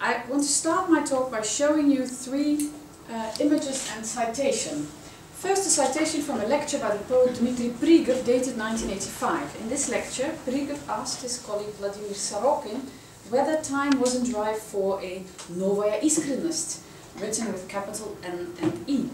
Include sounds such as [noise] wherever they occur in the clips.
I want to start my talk by showing you three uh, images and citation. First, a citation from a lecture by the poet Dmitry Prigov, dated 1985. In this lecture, Prigov asked his colleague Vladimir Sorokin whether time wasn't ripe for a Novaya Iskrennost, written with capital N and E.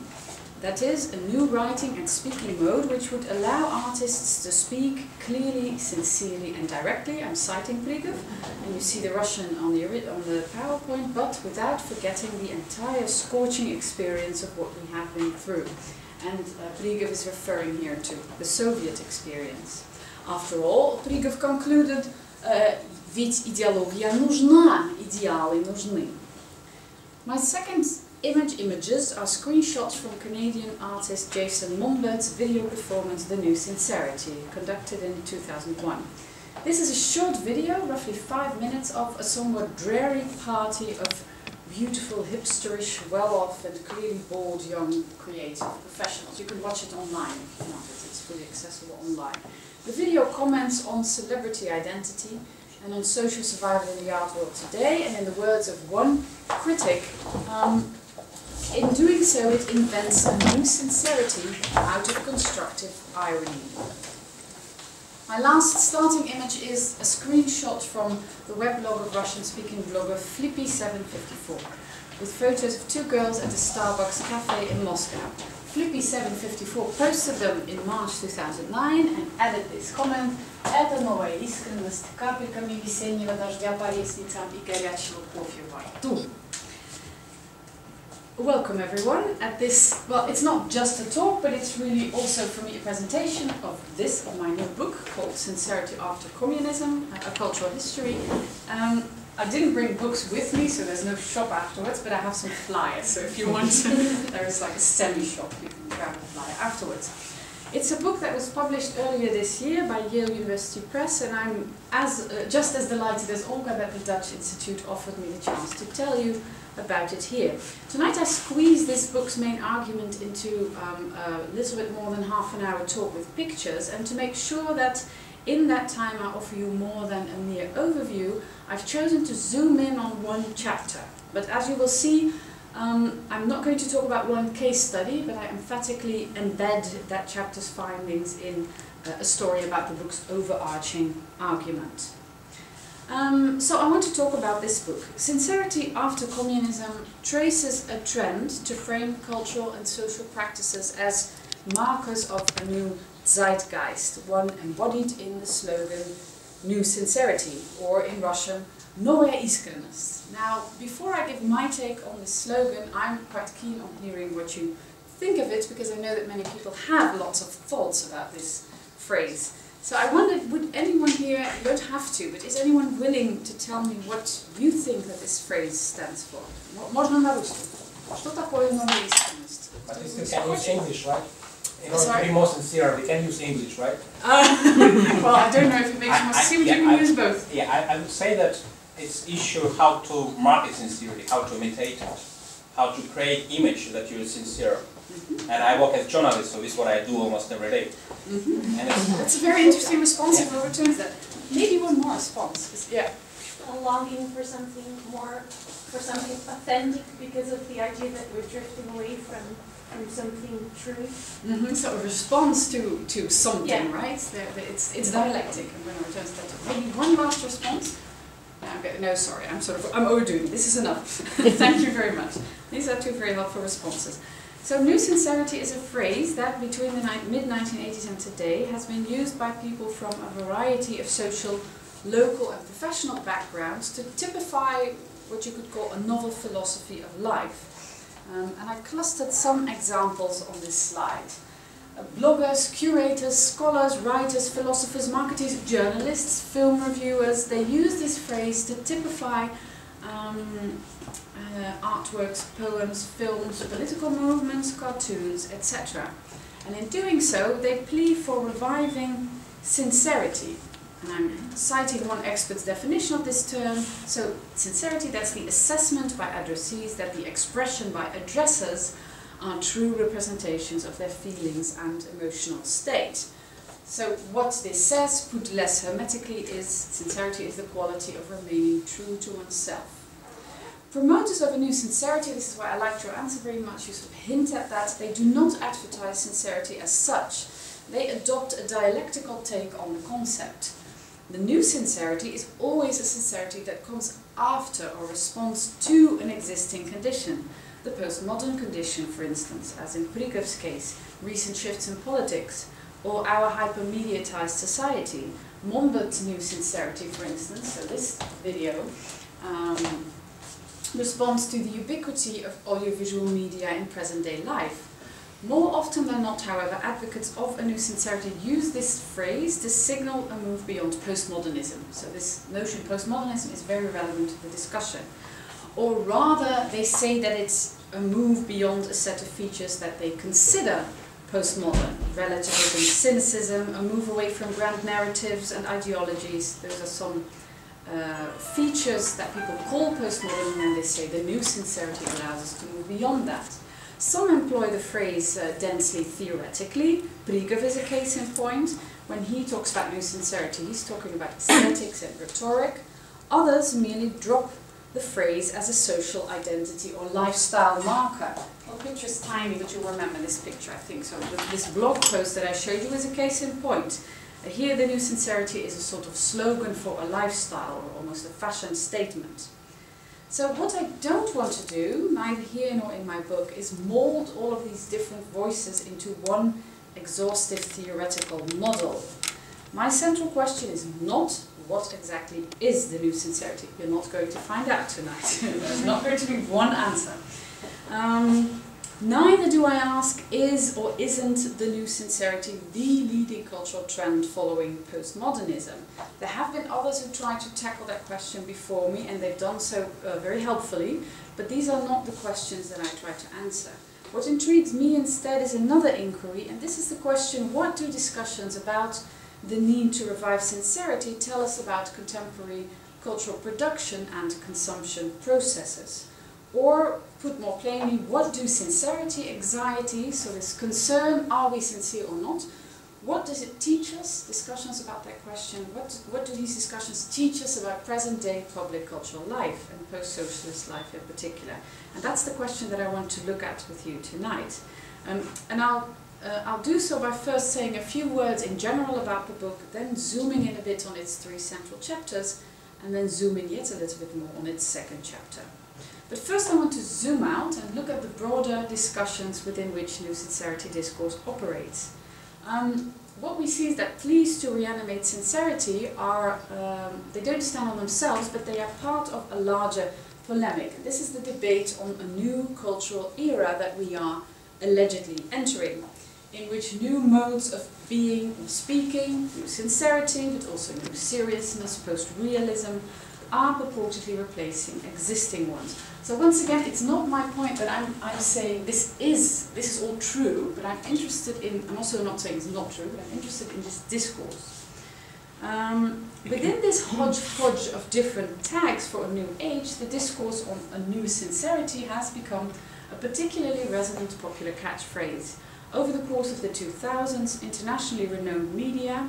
That is, a new writing and speaking mode which would allow artists to speak clearly, sincerely and directly. I'm citing Prigov, and you see the Russian on the, on the PowerPoint, but without forgetting the entire scorching experience of what we have been through. And uh, Prigov is referring here to the Soviet experience. After all, Prigov concluded, uh, ведь идеология нужна, идеалы нужны. My second image images are screenshots from Canadian artist Jason Monbert's video performance The New Sincerity, conducted in 2001. This is a short video, roughly five minutes, of a somewhat dreary party of beautiful, hipsterish, well-off and clearly bored young creative professionals. You can watch it online if you want it, it's fully accessible online. The video comments on celebrity identity and on social survival in the art world today, and in the words of one critic, um, in doing so, it invents a new sincerity out of constructive irony. My last starting image is a screenshot from the weblog of Russian-speaking blogger Flippy754, with photos of two girls at a Starbucks cafe in Moscow. Flippy754 posted them in March 2009 and added this comment Это новая искренность капельками весеннего дождя по ресницам и горячего кофе во рту. Welcome everyone at this, well it's not just a talk but it's really also for me a presentation of this, of my new book called Sincerity After Communism, A Cultural History. Um, I didn't bring books with me so there's no shop afterwards but I have some flyers so if you want [laughs] there is like a semi-shop you can grab a flyer afterwards. It's a book that was published earlier this year by Yale University Press and I'm as uh, just as delighted as Olga that the Dutch Institute offered me the chance to tell you about it here. Tonight I squeeze this book's main argument into um, a little bit more than half an hour talk with pictures and to make sure that in that time I offer you more than a mere overview, I've chosen to zoom in on one chapter. But as you will see, um, I'm not going to talk about one case study, but I emphatically embed that chapter's findings in uh, a story about the book's overarching argument. Um, so I want to talk about this book. Sincerity After Communism traces a trend to frame cultural and social practices as markers of a new zeitgeist, one embodied in the slogan New Sincerity, or in Russian, Novaya Iskrennost. Now, before I give my take on this slogan, I'm quite keen on hearing what you think of it, because I know that many people have lots of thoughts about this phrase. So I wondered, would anyone here, you don't have to, but is anyone willing to tell me what you think that this phrase stands for? Можно на русском. Что такое новая искренность? But you still can use English, right? In order to be more sincere, we can use English, right? [laughs] Uh, well, I don't know if it makes I- more I- sense. You yeah, can I- use both. Yeah, I, I would say that it's issue how to market sincerity, how to imitate it, how to create image that you're sincere. And I work as journalist, so this is what I do almost every day. And it's, That's a very interesting response. I will return to that. Maybe one more response. Yeah. a longing for something more, for something authentic because of the idea that we're drifting away from, from something true. Mm -hmm. So a response to, to something, Yeah. right? There- there- It's, it's dialectic. I'm going to return to that. Maybe one last response. No, I'm go- no, sorry, I'm sort of, I'm overdoing it. This is enough. [laughs] Thank you very much. These are two very helpful responses. So new sincerity is a phrase that between the mid-1980s and today has been used by people from a variety of social, local and professional backgrounds to typify what you could call a novel philosophy of life. Um, and I clustered some examples on this slide. Uh, bloggers, curators, scholars, writers, philosophers, marketers, journalists, film reviewers, they use this phrase to typify um, uh, artworks, poems, films, political movements, cartoons, etc. And in doing so, they plea for reviving sincerity. And I'm citing one expert's definition of this term. So, sincerity, that's the assessment by addressees that the expression by addressers are true representations of their feelings and emotional state. So what this says, put less hermetically, is sincerity is the quality of remaining true to oneself. Promoters of a new sincerity, this is why I liked your answer very much, you sort of hint at that, they do not advertise sincerity as such. They adopt a dialectical take on the concept. The new sincerity is always a sincerity that comes after or responds to an existing condition. The postmodern condition, for instance, as in Prigov's case, recent shifts in politics, or our hyper-mediatized society. Monbut's new sincerity, for instance, so this video, um, responds to the ubiquity of audiovisual media in present-day life. More often than not, however, advocates of a new sincerity use this phrase to signal a move beyond postmodernism. So this notion postmodernism is very relevant to the discussion. Or rather, they say that it's a move beyond a set of features that they consider postmodern. Relativism, cynicism, a move away from grand narratives and ideologies. Those are some uh, features that people call postmodern and they say the new sincerity allows us to move beyond that. Some employ the phrase uh, densely theoretically. Prigov is a case in point. When he talks about new sincerity, he's talking about aesthetics and rhetoric. Others merely drop the phrase as a social identity or lifestyle marker. Well, the picture is tiny, but you'll remember this picture, I think. So this blog post that I showed you is a case in point. Here, the new sincerity is a sort of slogan for a lifestyle, or almost a fashion statement. So what I don't want to do, neither here nor in my book, is mold all of these different voices into one exhaustive theoretical model. My central question is not what exactly is the new sincerity. You're not going to find out tonight. [laughs] There's not going to be one answer. Um, neither do I ask, is or isn't the new sincerity the leading cultural trend following postmodernism? There have been others who tried to tackle that question before me and they've done so uh, very helpfully, but these are not the questions that I try to answer. What intrigues me instead is another inquiry, and this is the question, what do discussions about the need to revive sincerity tell us about contemporary cultural production and consumption processes? Or, put more plainly, what do sincerity, anxiety, so this concern, are we sincere or not, what does it teach us? Discussions about that question. What, what do these discussions teach us about present day public cultural life and post socialist life in particular? And that's the question that I want to look at with you tonight. Um, and I'll, uh, I'll do so by first saying a few words in general about the book, then zooming in a bit on its three central chapters, and then zooming yet a little bit more on its second chapter. But first I want to zoom out and look at the broader discussions within which New Sincerity Discourse operates. Um, what we see is that pleas to reanimate sincerity are, um, they don't stand on themselves, but they are part of a larger polemic. This is the debate on a new cultural era that we are allegedly entering, in which new modes of being and speaking, new sincerity, but also new seriousness, post-realism, are purportedly replacing existing ones. So once again, it's not my point that I'm, I'm saying this is, this is all true, but I'm interested in, I'm also not saying it's not true, but I'm interested in this discourse. Um, within this hodgepodge of different tags for a new age, the discourse on a new sincerity has become a particularly resonant popular catchphrase. Over the course of the 2000s, internationally renowned media,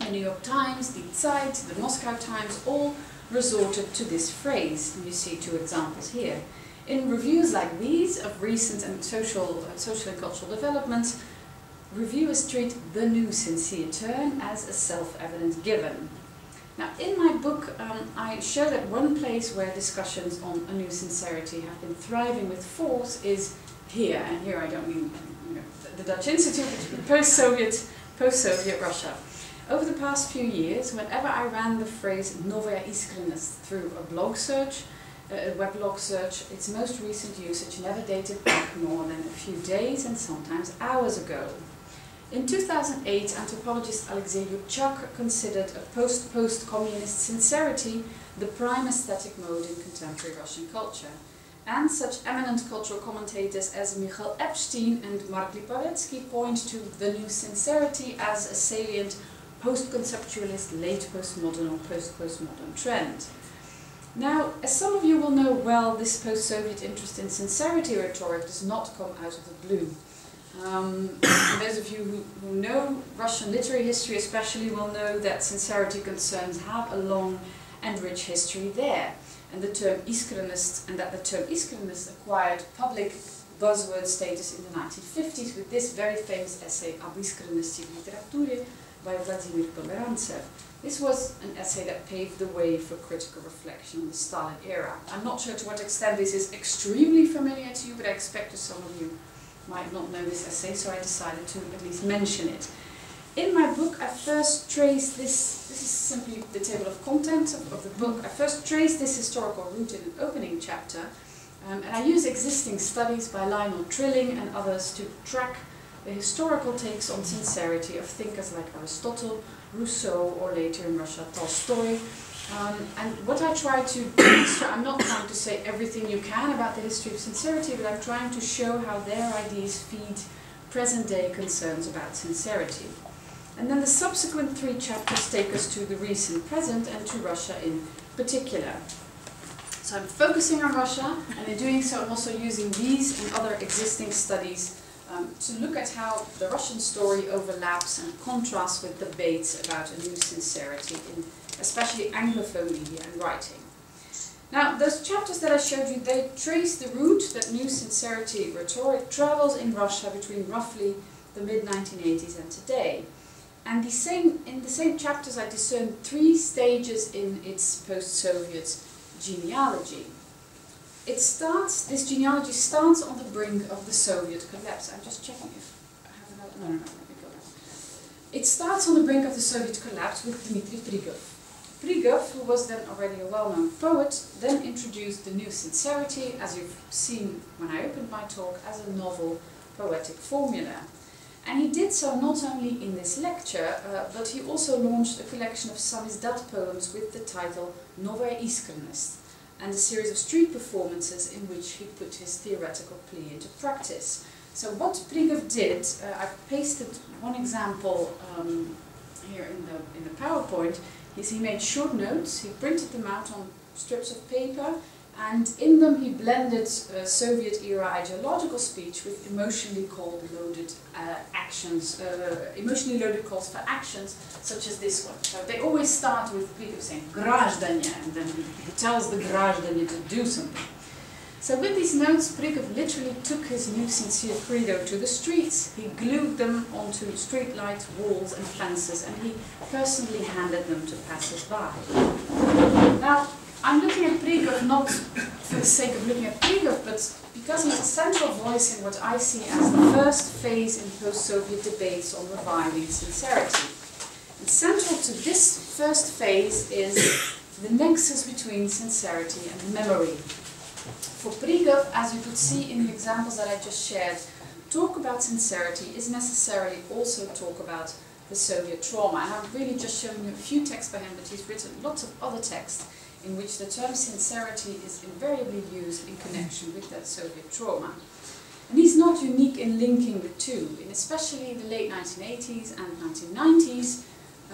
the New York Times, the Zeit, the Moscow Times, all resorted to this phrase. And you see two examples here. In reviews like these of recent and social, uh, social and cultural developments, reviewers treat the new sincere turn as a self-evident given. Now, in my book, um, I show that one place where discussions on a new sincerity have been thriving with force is here, and here I don't mean you know, the Dutch Institute, but post-Soviet, post-Soviet Russia. Over the past few years, whenever I ran the phrase Novaya Iskrennost through a blog search, uh, a weblog search, its most recent usage never dated back more than a few days and sometimes hours ago. In 2008, anthropologist Alexei Yurchak considered a post-post-communist sincerity the prime aesthetic mode in contemporary Russian culture. And such eminent cultural commentators as Michael Epstein and Mark Lipovetsky point to the new sincerity as a salient post-conceptualist, late postmodern or post-postmodern trend. Now, as some of you will know well, this post-Soviet interest in sincerity rhetoric does not come out of the blue. Um, [coughs] those of you who, who, know Russian literary history especially will know that sincerity concerns have a long and rich history there, and the term iskrennost, and that the term iskrennost acquired public buzzword status in the 1950s with this very famous essay Об искренности в литературе, by Vladimir Pomerantsev. This was an essay that paved the way for critical reflection on the Stalin era. I'm not sure to what extent this is extremely familiar to you, but I expect that some of you might not know this essay, so I decided to at least mention it. In my book, I first traced this, this is simply the table of contents of, of the book, I first traced this historical route in an opening chapter, um, and I use existing studies by Lionel Trilling and others to track the historical takes on sincerity of thinkers like Aristotle, Rousseau, or later in Russia, Tolstoy. Um, and what I try to [coughs] do, I'm not trying to say everything you can about the history of sincerity, but I'm trying to show how their ideas feed present-day concerns about sincerity. And then the subsequent three chapters take us to the recent present and to Russia in particular. So I'm focusing on Russia, and in doing so I'm also using these and other existing studies um, to look at how the Russian story overlaps and contrasts with debates about a new sincerity in especially Anglophone media and writing. Now, those chapters that I showed you, they trace the route that new sincerity rhetoric travels in Russia between roughly the mid-1980s and today. And the same, in the same chapters I discern three stages in its post-Soviet genealogy. It starts, this genealogy starts on the brink of the Soviet collapse. I'm just checking if I have another, no, no, no, let me go. It starts on the brink of the Soviet collapse with Dmitry Prigov. Prigov, who was then already a well-known poet, then introduced the new sincerity, as you've seen when I opened my talk, as a novel poetic formula. And he did so not only in this lecture, uh, but he also launched a collection of samizdat poems with the title Novaya Iskrennost, and a series of street performances in which he put his theoretical plea into practice. So what Prigov did, uh, I've pasted one example um, here in the, in the PowerPoint, is he made short notes, he printed them out on strips of paper, and in them he blended uh, Soviet-era ideological speech with emotionally called loaded uh, actions, uh, emotionally loaded calls for actions, such as this one. So they always start with people saying "граждане," and then he, he tells the "граждане" to do something. So with these notes, Prigov literally took his new sincere credo to the streets. He glued them onto street lights, walls and fences, and he personally handed them to passers-by. Now, I'm looking at Prigov not for the sake of looking at Prigov, but because he's a central voice in what I see as the first phase in post-Soviet debates on reviving sincerity. And central to this first phase is the nexus between sincerity and memory. For Prigov, as you could see in the examples that I just shared, talk about sincerity is necessarily also talk about the Soviet trauma. And I'm really just showing you a few texts by him, but he's written lots of other texts in which the term sincerity is invariably used in connection with that Soviet trauma. And he's not unique in linking the two. In especially the late 1980s and 1990s,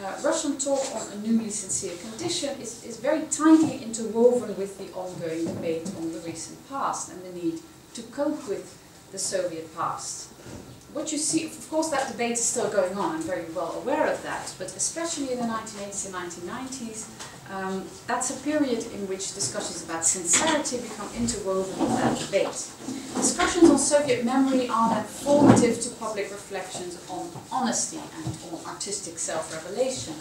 uh, Russian talk on a newly sincere condition is, is very tightly interwoven with the ongoing debate on the recent past and the need to cope with the Soviet past. What you see, of course that debate is still going on, I'm very well aware of that, but especially in the 1980s and 1990s, um, that's a period in which discussions about sincerity become interwoven with that debate. Discussions on Soviet memory are then formative to public reflections on honesty and on artistic self-revelation.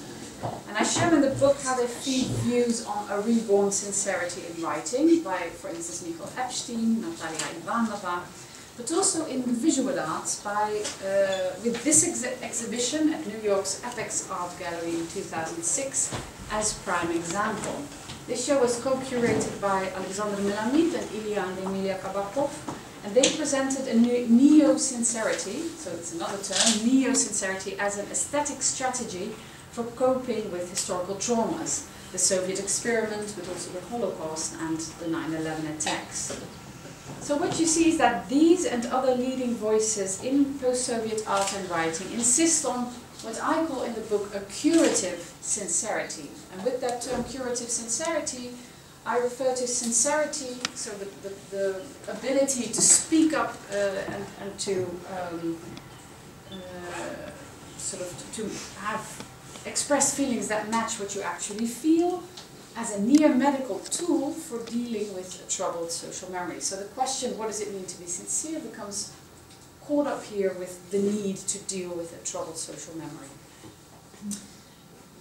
And I show in the book how they feed views on a reborn sincerity in writing by, for instance, Michael Epstein, Natalia Ivanova, but also in the visual arts by, uh, with this ex exhibition at New York's Apex Art Gallery in 2006 as prime example. This show was co-curated by Alexander Melamid and Ilya and Emilia Kabakov, and they presented a neo-sincerity, so it's another term, neo-sincerity as an aesthetic strategy for coping with historical traumas, the Soviet experiment, but also the Holocaust and the 9-11 attacks. So what you see is that these and other leading voices in post-Soviet art and writing insist on what I call in the book a curative sincerity. And with that term curative sincerity, I refer to sincerity, so the, the, the ability to speak up uh, and, and to um, uh, sort of to have express feelings that match what you actually feel, as a near medical tool for dealing with a troubled social memory. So the question, what does it mean to be sincere, becomes caught up here with the need to deal with a troubled social memory.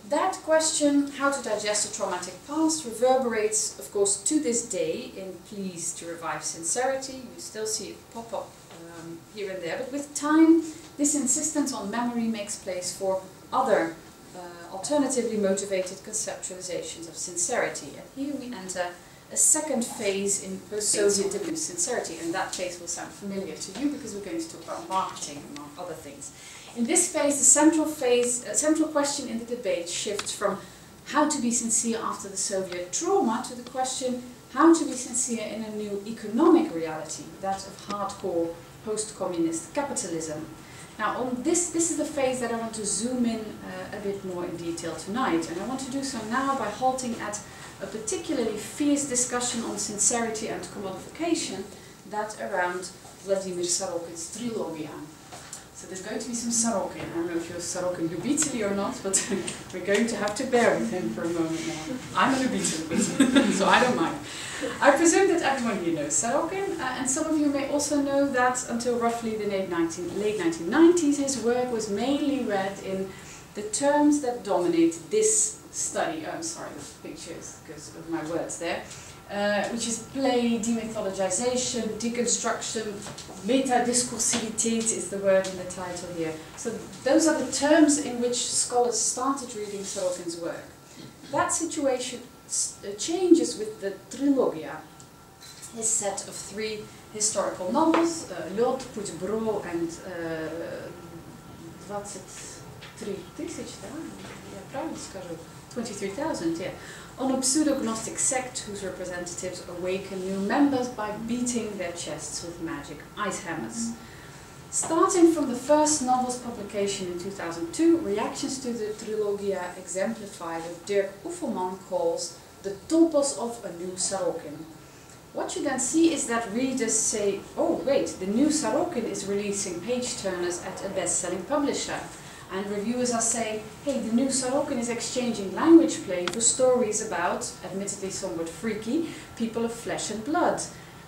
That question, how to digest a traumatic past, reverberates, of course, to this day in Pleas to Revive Sincerity. You still see it pop up um, here and there, but with time, this insistence on memory makes place for other uh, alternatively motivated conceptualizations of sincerity. And here we enter a second phase in post-Soviet sincerity, and that phase will sound familiar to you because we're going to talk about marketing among other things. In this phase, the central phase, uh, central question in the debate shifts from how to be sincere after the Soviet trauma to the question how to be sincere in a new economic reality, that of hardcore post-communist capitalism. Now, on this, this is the phase that I want to zoom in uh, a bit more in detail tonight, and I want to do so now by halting at a particularly fierce discussion on sincerity and commodification that around Vladimir Sorokin's Trilogia. So there's going to be some Sorokin. I don't know if you're Sorokin Lubitely or not, but [laughs] we're going to have to bear with him for a moment now. I'm a [laughs] so I don't mind. I presume that everyone here knows Sorokin, uh, and some of you may also know that until roughly the late, 19, late 1990s, his work was mainly read in the terms that dominate this study. Oh, I'm sorry, the pictures because of my words there. Uh, which is play, demythologization, deconstruction, metadiscursiviteit is the word in the title here. So those are the terms in which scholars started reading Sorokin's work. That situation uh, changes with the Trilogia, his set of three historical novels, uh, Ljod, Puig and uh, 23 ja, prawie скажу, 23,000, yeah, on a pseudo-gnostic sect whose representatives awaken new members by beating their chests with magic ice hammers. Mm-hmm. Starting from the first novel's publication in 2002, reactions to the trilogia exemplify what Dirk Uffelmann calls the topos of a new Sorokin. What you then see is that readers say, oh wait, the new Sorokin is releasing page turners at a best-selling publisher. And reviewers are saying, hey, the new Sorokin is exchanging language play for stories about, admittedly somewhat freaky, people of flesh and blood.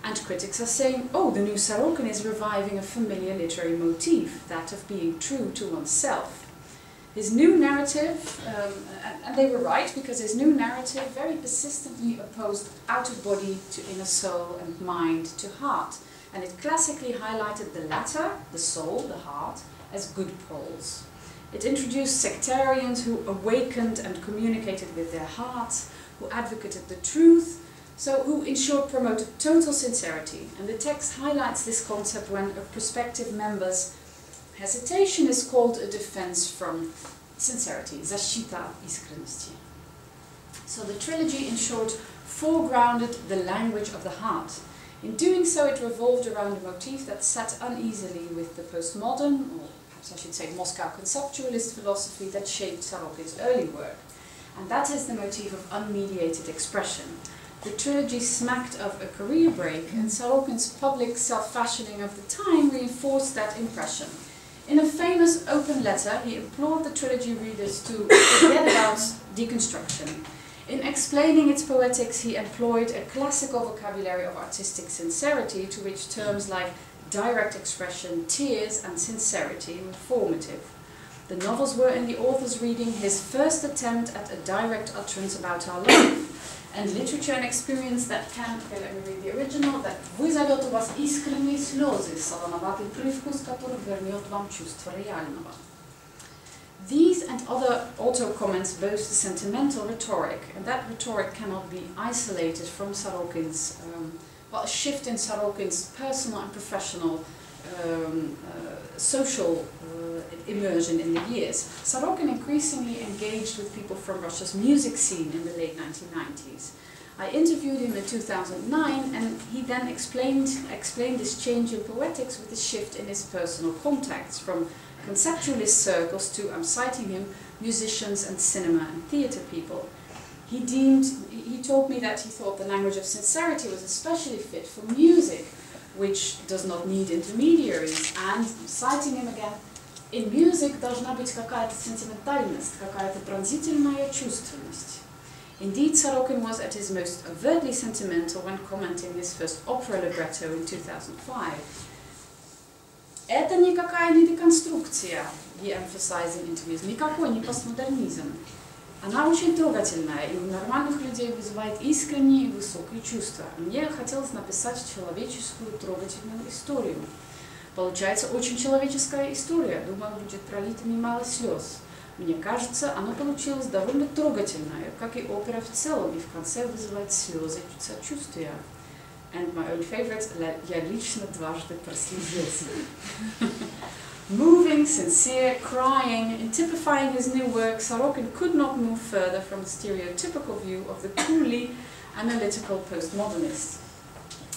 And critics are saying, oh, the new Sorokin is reviving a familiar literary motif, that of being true to oneself. His new narrative, um, and, they were right, because his new narrative very persistently opposed outer body to inner soul and mind to heart. And it classically highlighted the latter, the soul, the heart, as good poles. It introduced sectarians who awakened and communicated with their hearts, who advocated the truth, so who in short promoted total sincerity. And the text highlights this concept when a prospective member's hesitation is called a defense from sincerity, zashita iskrenosti. So the trilogy in short foregrounded the language of the heart. In doing so it revolved around a motif that sat uneasily with the postmodern, or I should say Moscow conceptualist philosophy that shaped Sorokin's early work. And that is the motif of unmediated expression. The trilogy smacked of a career break, and Sorokin's public self-fashioning of the time reinforced that impression. In a famous open letter, he implored the trilogy readers to [coughs] forget about deconstruction. In explaining its poetics, he employed a classical vocabulary of artistic sincerity to which terms like direct expression, tears and sincerity were formative. The novels were in the author's reading his first attempt at a direct utterance about our life, and literature and experience that can, okay, let me read the original, that вызовет у вас искренние слезы, солоноватый привкус, который вернет вам чувство реального. These and other auto-comments boast a sentimental rhetoric, and that rhetoric cannot be isolated from Sorokin's um, a shift in Sorokin's personal and professional um, uh, social uh, immersion in the years. Sarokin increasingly engaged with people from Russia's music scene in the late 1990s. I interviewed him in 2009 and he then explained, explained this change in poetics with a shift in his personal contacts from conceptualist circles to, I'm citing him, musicians and cinema and theatre people. He deemed, he told me that he thought the language of sincerity was especially fit for music, which does not need intermediaries. And, citing him again, in music должна быть какая-то сентиментальность, какая-то пронзительная чувственность. Indeed, Sorokin was at his most overtly sentimental when commenting his first opera libretto in 2005. Это никакая не деконструкция, he emphasized in interviews, никакой не постмодернизм. Она очень трогательная и у нормальных людей вызывает искренние и высокие чувства. Мне хотелось написать человеческую трогательную историю. Получается очень человеческая история. Думаю, будет пролито немало слез. Мне кажется, оно получилось довольно трогательное, как и опера в целом, и в конце вызывает слезы сочувствия. And my own favorite, я лично дважды прослезился. Moving, sincere, crying, in typifying his new work, Sorokin could not move further from the stereotypical view of the coolly analytical postmodernist.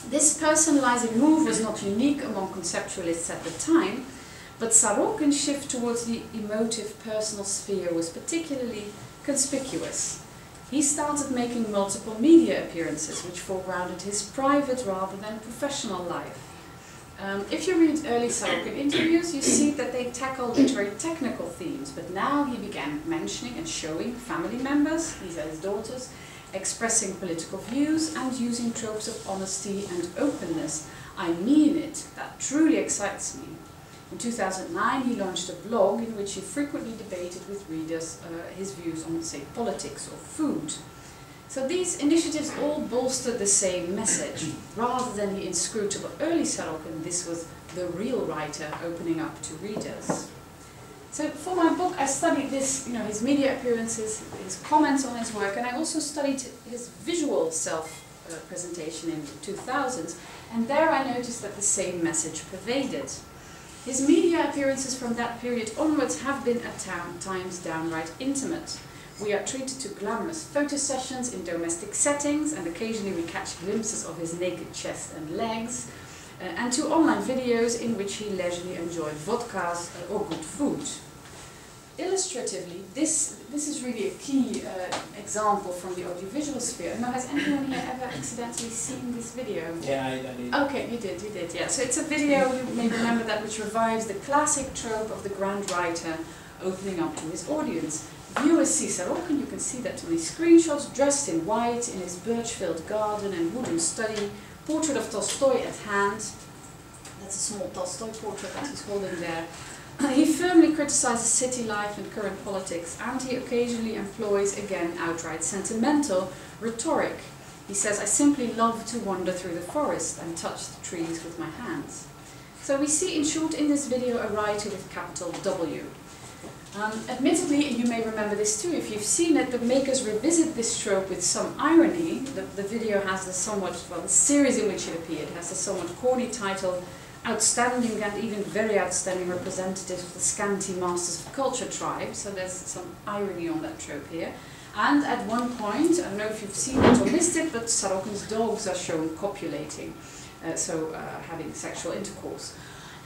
This personalizing move was not unique among conceptualists at the time, but Sorokin's shift towards the emotive personal sphere was particularly conspicuous. He started making multiple media appearances which foregrounded his private rather than professional life. Um, if you read early Sorokin interviews, you see that they tackle literary technical themes, but now he began mentioning and showing family members, these are his daughters, expressing political views and using tropes of honesty and openness. I mean it, that truly excites me. In 2009, he launched a blog in which he frequently debated with readers uh, his views on, say, politics or food. So these initiatives all bolstered the same message. Rather than the inscrutable early Sorokin, this was the real writer opening up to readers. So for my book, I studied this, you know, his media appearances, his comments on his work, and I also studied his visual self-presentation uh, in the 2000s, and there I noticed that the same message pervaded. His media appearances from that period onwards have been at times downright intimate. We are treated to glamorous photo sessions in domestic settings and occasionally we catch glimpses of his naked chest and legs uh, and to online videos in which he leisurely enjoyed vodkas uh, or good food illustratively, this this is really a key uh, example from the audiovisual sphere. Now, has anyone here ever accidentally seen this video? Yeah, I, I did. Okay, you did, you did, yeah. So it's a video, you may remember that, which revives the classic trope of the grand writer opening up to his audience. Viewers see Sorokin, you can see that on these screenshots, dressed in white, in his birch-filled garden and wooden study, portrait of Tolstoy at hand. That's a small Tolstoy portrait that he's holding there. [clears throat] He firmly criticizes city life and current politics, and he occasionally employs, again, outright sentimental rhetoric. He says, I simply love to wander through the forest and touch the trees with my hands. So we see, in short, in this video, a writer with capital W. Um, admittedly, you may remember this too, if you've seen it, the makers revisit this trope with some irony. The, the video has the somewhat, well, the series in which it appeared has the somewhat corny title, outstanding and even very outstanding representatives of the scanty Masters of Culture tribe, so there's some irony on that trope here. And at one point, I don't know if you've seen it or missed it, but Sorokin's dogs are shown copulating, uh, so uh, having sexual intercourse.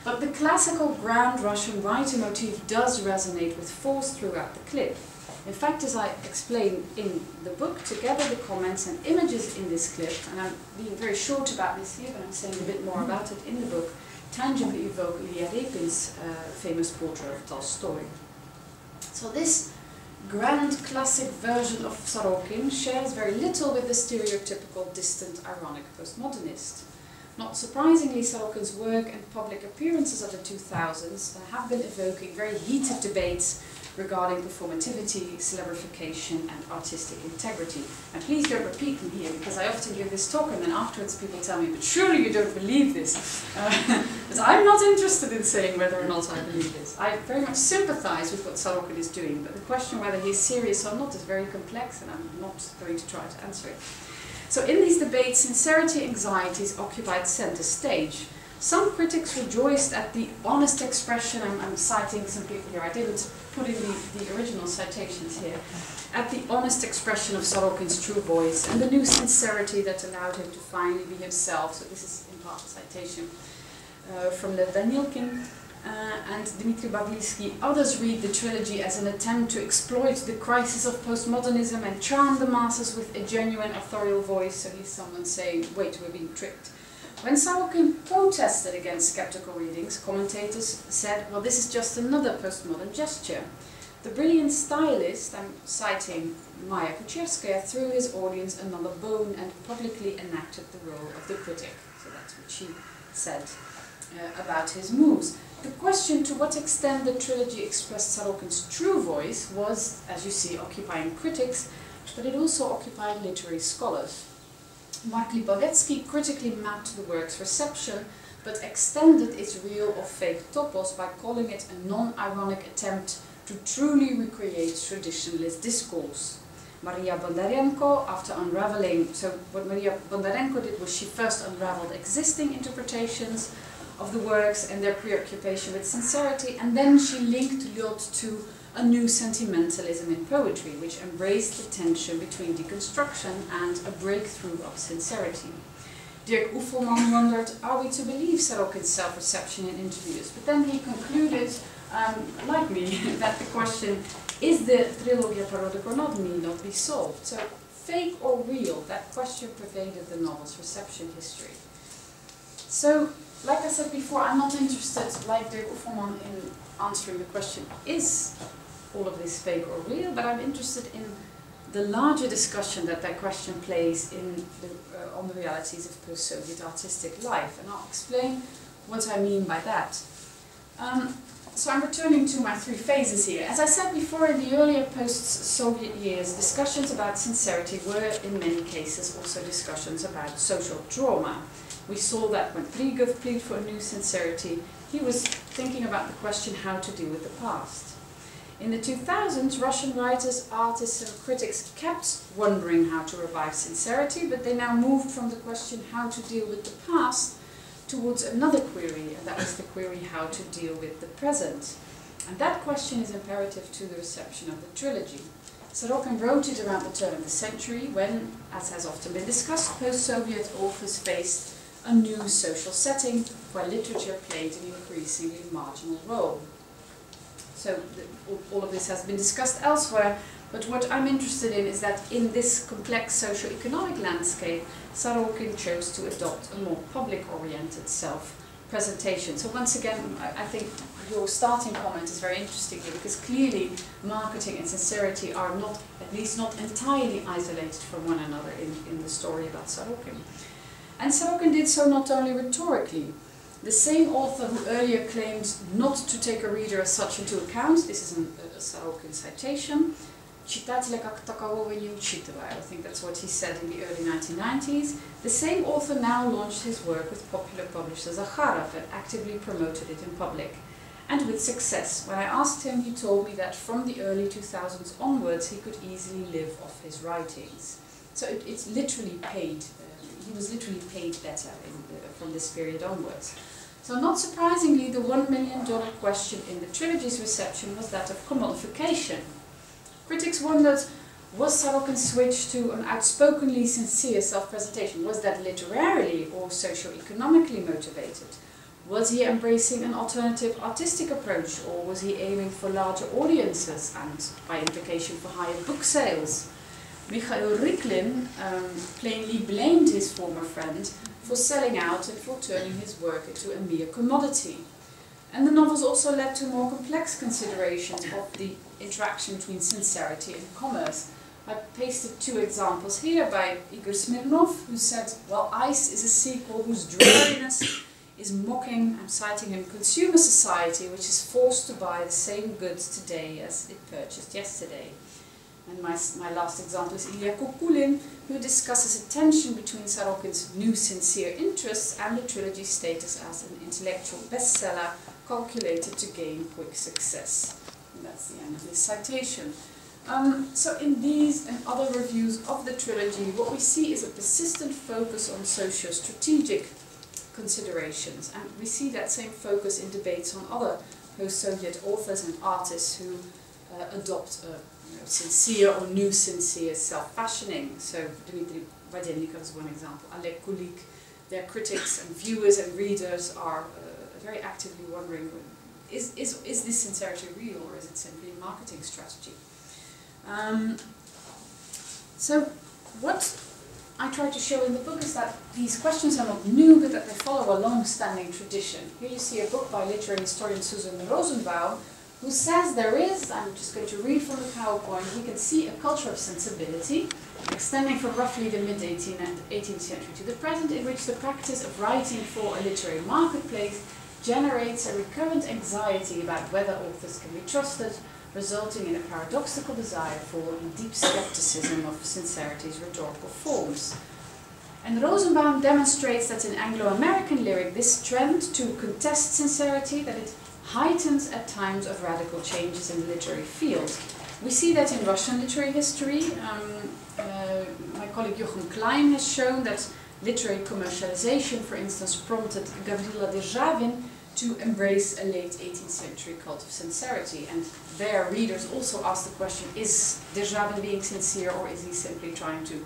But the classical Grand Russian writer motif does resonate with force throughout the clip. In fact, as I explain in the book, together the comments and images in this clip, and I'm being very short about this here, but I'm saying a bit more about it in the book, tangibly evoke Ilya Repin's uh, famous portrait of Tolstoy. So this grand classic version of Sorokin shares very little with the stereotypical distant ironic postmodernist. Not surprisingly, Sorokin's work and public appearances of the 2000s have been evoking very heated debates regarding performativity, celebrification and artistic integrity. And please don't repeat me here because I often give this talk and then afterwards people tell me, but surely you don't believe this. Uh, [laughs] but I'm not interested in saying whether or not I believe this. I very much sympathize with what Sorokin is doing, but the question whether he's serious or not is very complex and I'm not going to try to answer it. So in these debates, sincerity anxieties occupied center stage. Some critics rejoiced at the honest expression, I'm, I'm, citing some people here, I didn't put in the, the original citations here, at the honest expression of Sorokin's true voice and the new sincerity that allowed him to finally be himself. So this is in part a citation uh, from Lev Danilkin. Uh, and Dmitry Bavilsky. Others read the trilogy as an attempt to exploit the crisis of postmodernism and charm the masses with a genuine authorial voice. So he's someone saying, wait, we're being tricked. When Sorokin protested against skeptical readings, commentators said, well, this is just another postmodern gesture. The brilliant stylist, I'm citing Maya Kucherskaya, threw his audience another bone and publicly enacted the role of the critic. So that's what she said uh, about his moves. The question to what extent the trilogy expressed Sorokin's true voice was, as you see, occupying critics, but it also occupied literary scholars. Mark Lipovetsky critically mapped the work's reception, but extended its real or fake topos by calling it a non-ironic attempt to truly recreate traditionalist discourse. Maria Bondarenko, after unraveling, so what Maria Bondarenko did was she first unraveled existing interpretations of the works and their preoccupation with sincerity, and then she linked Lyot to a new sentimentalism in poetry, which embraced the tension between deconstruction and a breakthrough of sincerity. Dirk Uffelmann wondered, are we to believe Sorokin's self-reception in interviews? But then he concluded, um, like me, [laughs] that the question, is the trilogia parodic or not, need not be solved. So, fake or real, that question pervaded the novel's reception history. So, like I said before, I'm not interested, like Dirk Uffelmann, in answering the question, is all of this fake or real? But I'm interested in the larger discussion that that question plays in the, uh, on the realities of post-Soviet artistic life. And I'll explain what I mean by that. Um, so I'm returning to my three phases here. As I said before, in the earlier post-Soviet years, discussions about sincerity were in many cases also discussions about social trauma. We saw that when Prigov pleaded for a new sincerity, he was thinking about the question how to deal with the past. In the 2000s, Russian writers, artists and critics kept wondering how to revive sincerity, but they now moved from the question how to deal with the past towards another query, and that was the query how to deal with the present. And that question is imperative to the reception of the trilogy. Sorokin wrote it around the turn of the century when, as has often been discussed, post-Soviet authors faced a new social setting where literature played an increasingly marginal role. So all of this has been discussed elsewhere, but what I'm interested in is that in this complex socio-economic landscape, Sorokin chose to adopt a more public-oriented self-presentation. So once again, I, think your starting comment is very interesting here because clearly marketing and sincerity are not, at least not entirely isolated from one another in, in the story about Sorokin. And Sorokin did so not only rhetorically. The same author who earlier claimed not to take a reader as such into account, this is an, a Sorokin citation, Читателя как такового не учитывая. I think that's what he said in the early 1990s. The same author now launched his work with popular publisher Zakharov and actively promoted it in public. And with success. When I asked him, he told me that from the early 2000s onwards, he could easily live off his writings. So it, it's literally paid. he was literally paid better in, from this period onwards. So not surprisingly, the one million dollar question in the trilogy's reception was that of commodification. Critics wondered, was Sorokin's switch to an outspokenly sincere self-presentation, was that literarily or socio-economically motivated? Was he embracing an alternative artistic approach or was he aiming for larger audiences and, by implication, for higher book sales? Mikhail Ryklin um, plainly blamed his former friend for selling out and for turning his work into a mere commodity. And the novels also led to more complex considerations of the interaction between sincerity and commerce. I pasted two examples here by Igor Smirnov, who said, well, Ice is a sequel whose dreariness is mocking, I'm citing him, consumer society, which is forced to buy the same goods today as it purchased yesterday. And my, my last example is Ilya Kukulin, who discusses a tension between Sorokin's new sincere interests and the trilogy's status as an intellectual bestseller calculated to gain quick success. And that's the end of this citation. Um, so in these and other reviews of the trilogy, what we see is a persistent focus on socio-strategic considerations. And we see that same focus in debates on other post-Soviet authors and artists who uh, adopt a sincere or new sincere self-fashioning. So Dmitry Vodennikov is one example. Oleg Kulik, their critics and viewers and readers are uh, very actively wondering, is, is, is this sincerity real or is it simply a marketing strategy? Um, so what I try to show in the book is that these questions are not new, but that they follow a long-standing tradition. Here you see a book by literary historian Susan Rosenbaum, who says there is, I'm just going to read from the PowerPoint, we can see a culture of sensibility extending from roughly the mid-18th and 18th century to the present, in which the practice of writing for a literary marketplace generates a recurrent anxiety about whether authors can be trusted, resulting in a paradoxical desire for and deep skepticism of sincerity's rhetorical forms. And Rosenbaum demonstrates that in Anglo-American lyric, this trend to contest sincerity, that it heightens at times of radical changes in the literary field. We see that in Russian literary history. Um, uh, my colleague Jochen Klein has shown that literary commercialization, for instance, prompted Gavrila Derzhavin to embrace a late 18th century cult of sincerity. And their readers also ask the question, is Derzhavin being sincere or is he simply trying to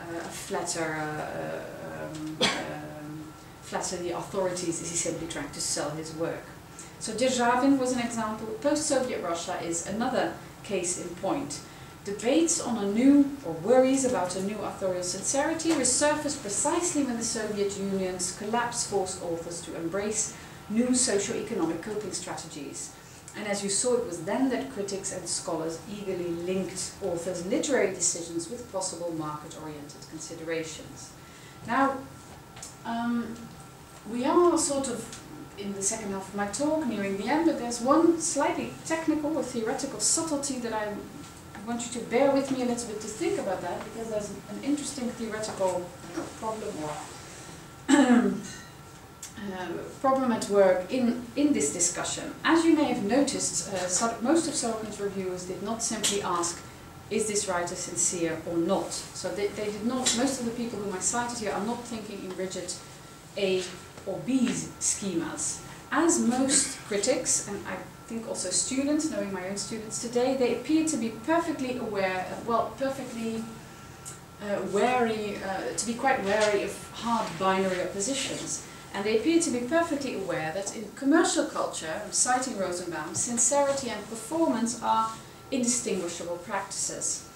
uh, flatter, uh, um, um, flatter the authorities? Is he simply trying to sell his work? So Derzhavin was an example. Post-Soviet Russia is another case in point. Debates on a new, or worries about a new authorial sincerity resurfaced precisely when the Soviet Union's collapse forced authors to embrace new socio-economic coping strategies. And as you saw, it was then that critics and scholars eagerly linked authors' literary decisions with possible market-oriented considerations. Now, um, we are sort of in the second half of my talk, nearing the end, but there's one slightly technical or theoretical subtlety that I, want you to bear with me a little bit to think about that, because there's an interesting theoretical problem or [clears throat] uh, problem at work in, in this discussion. As you may have noticed, uh, most of Sorokin's reviewers did not simply ask, is this writer sincere or not? So they, they did not, most of the people whom I cited here are not thinking in rigid A or B's schemas. As most critics, and I think also students, knowing my own students today, they appear to be perfectly aware, well, perfectly uh, wary, uh, to be quite wary of hard binary oppositions. And they appear to be perfectly aware that in commercial culture, citing Rosenbaum, sincerity and performance are indistinguishable practices.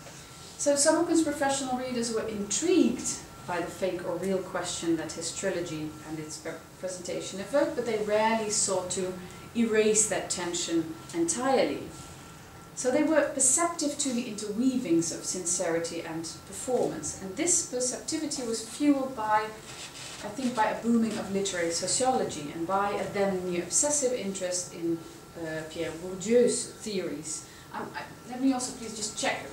So Sorokin's professional readers were intrigued by the fake or real question that his trilogy and its presentation evoked, but they rarely sought to erase that tension entirely. So they were perceptive to the interweavings of sincerity and performance, and this perceptivity was fueled by, I think, by a booming of literary sociology and by a then near obsessive interest in uh, Pierre Bourdieu's theories. Um, I, let me also please just check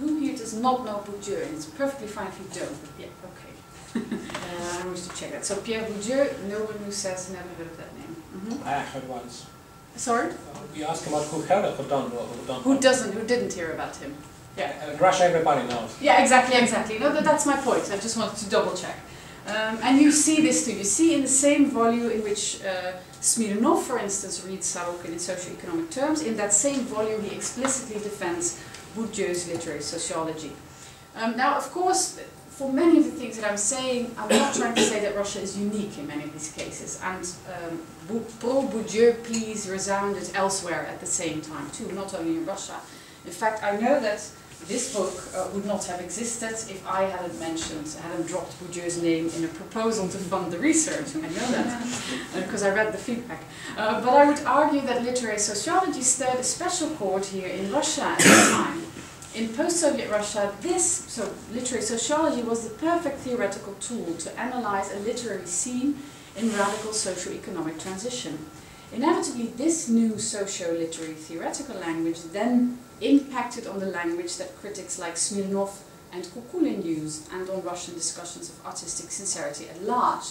who here does not know Bourdieu, and it's perfectly fine if you don't. Yeah, okay. [laughs] uh, I wish to check that. So Pierre Bourdieu, no one who says never heard of that name. Mm -hmm. I heard once. Sorry? Uh, you asked about who heard of who don't who don't Who doesn't, who didn't hear about him. Yeah. Uh, Russia, everybody knows. Yeah, exactly, exactly. No, that, that's my point. I just wanted to double check. Um, and you see this too. You see in the same volume in which uh, Smirnov, for instance, reads Sorokin in socio-economic terms, in that same volume he explicitly defends Bourdieu's literary sociology. Um, now, of course, for many of the things that I'm saying, I'm not trying to say that Russia is unique in many of these cases, and um, pro-Bourdieu please resounded elsewhere at the same time too, not only in Russia. In fact, I know that this book uh, would not have existed if I hadn't mentioned, hadn't dropped Bourdieu's name in a proposal to fund the research. I know that because [laughs] uh, I read the feedback. Uh, but I would argue that literary sociology stirred a special chord here in Russia at the [coughs] time. In post-Soviet Russia, this, so literary sociology, was the perfect theoretical tool to analyze a literary scene in radical socio-economic transition. Inevitably, this new socio-literary theoretical language then impacted on the language that critics like Smirnov and Kukulin use and on Russian discussions of artistic sincerity at large.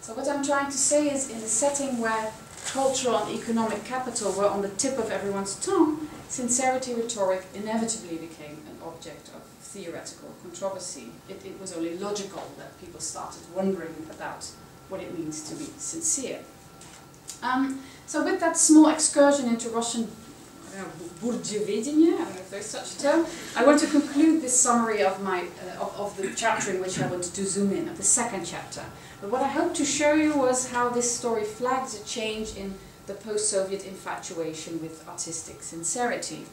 So what I'm trying to say is in a setting where cultural and economic capital were on the tip of everyone's tongue, sincerity rhetoric inevitably became an object of theoretical controversy. It, it was only logical that people started wondering about what it means to be sincere. Um, so with that small excursion into Russian Bourdieuvedenie, I if there's such a term. I want to conclude this summary of, my, uh, of, of the chapter in which I wanted to zoom in, of the second chapter. But what I hope to show you was how this story flags a change in the post-Soviet infatuation with artistic sincerity.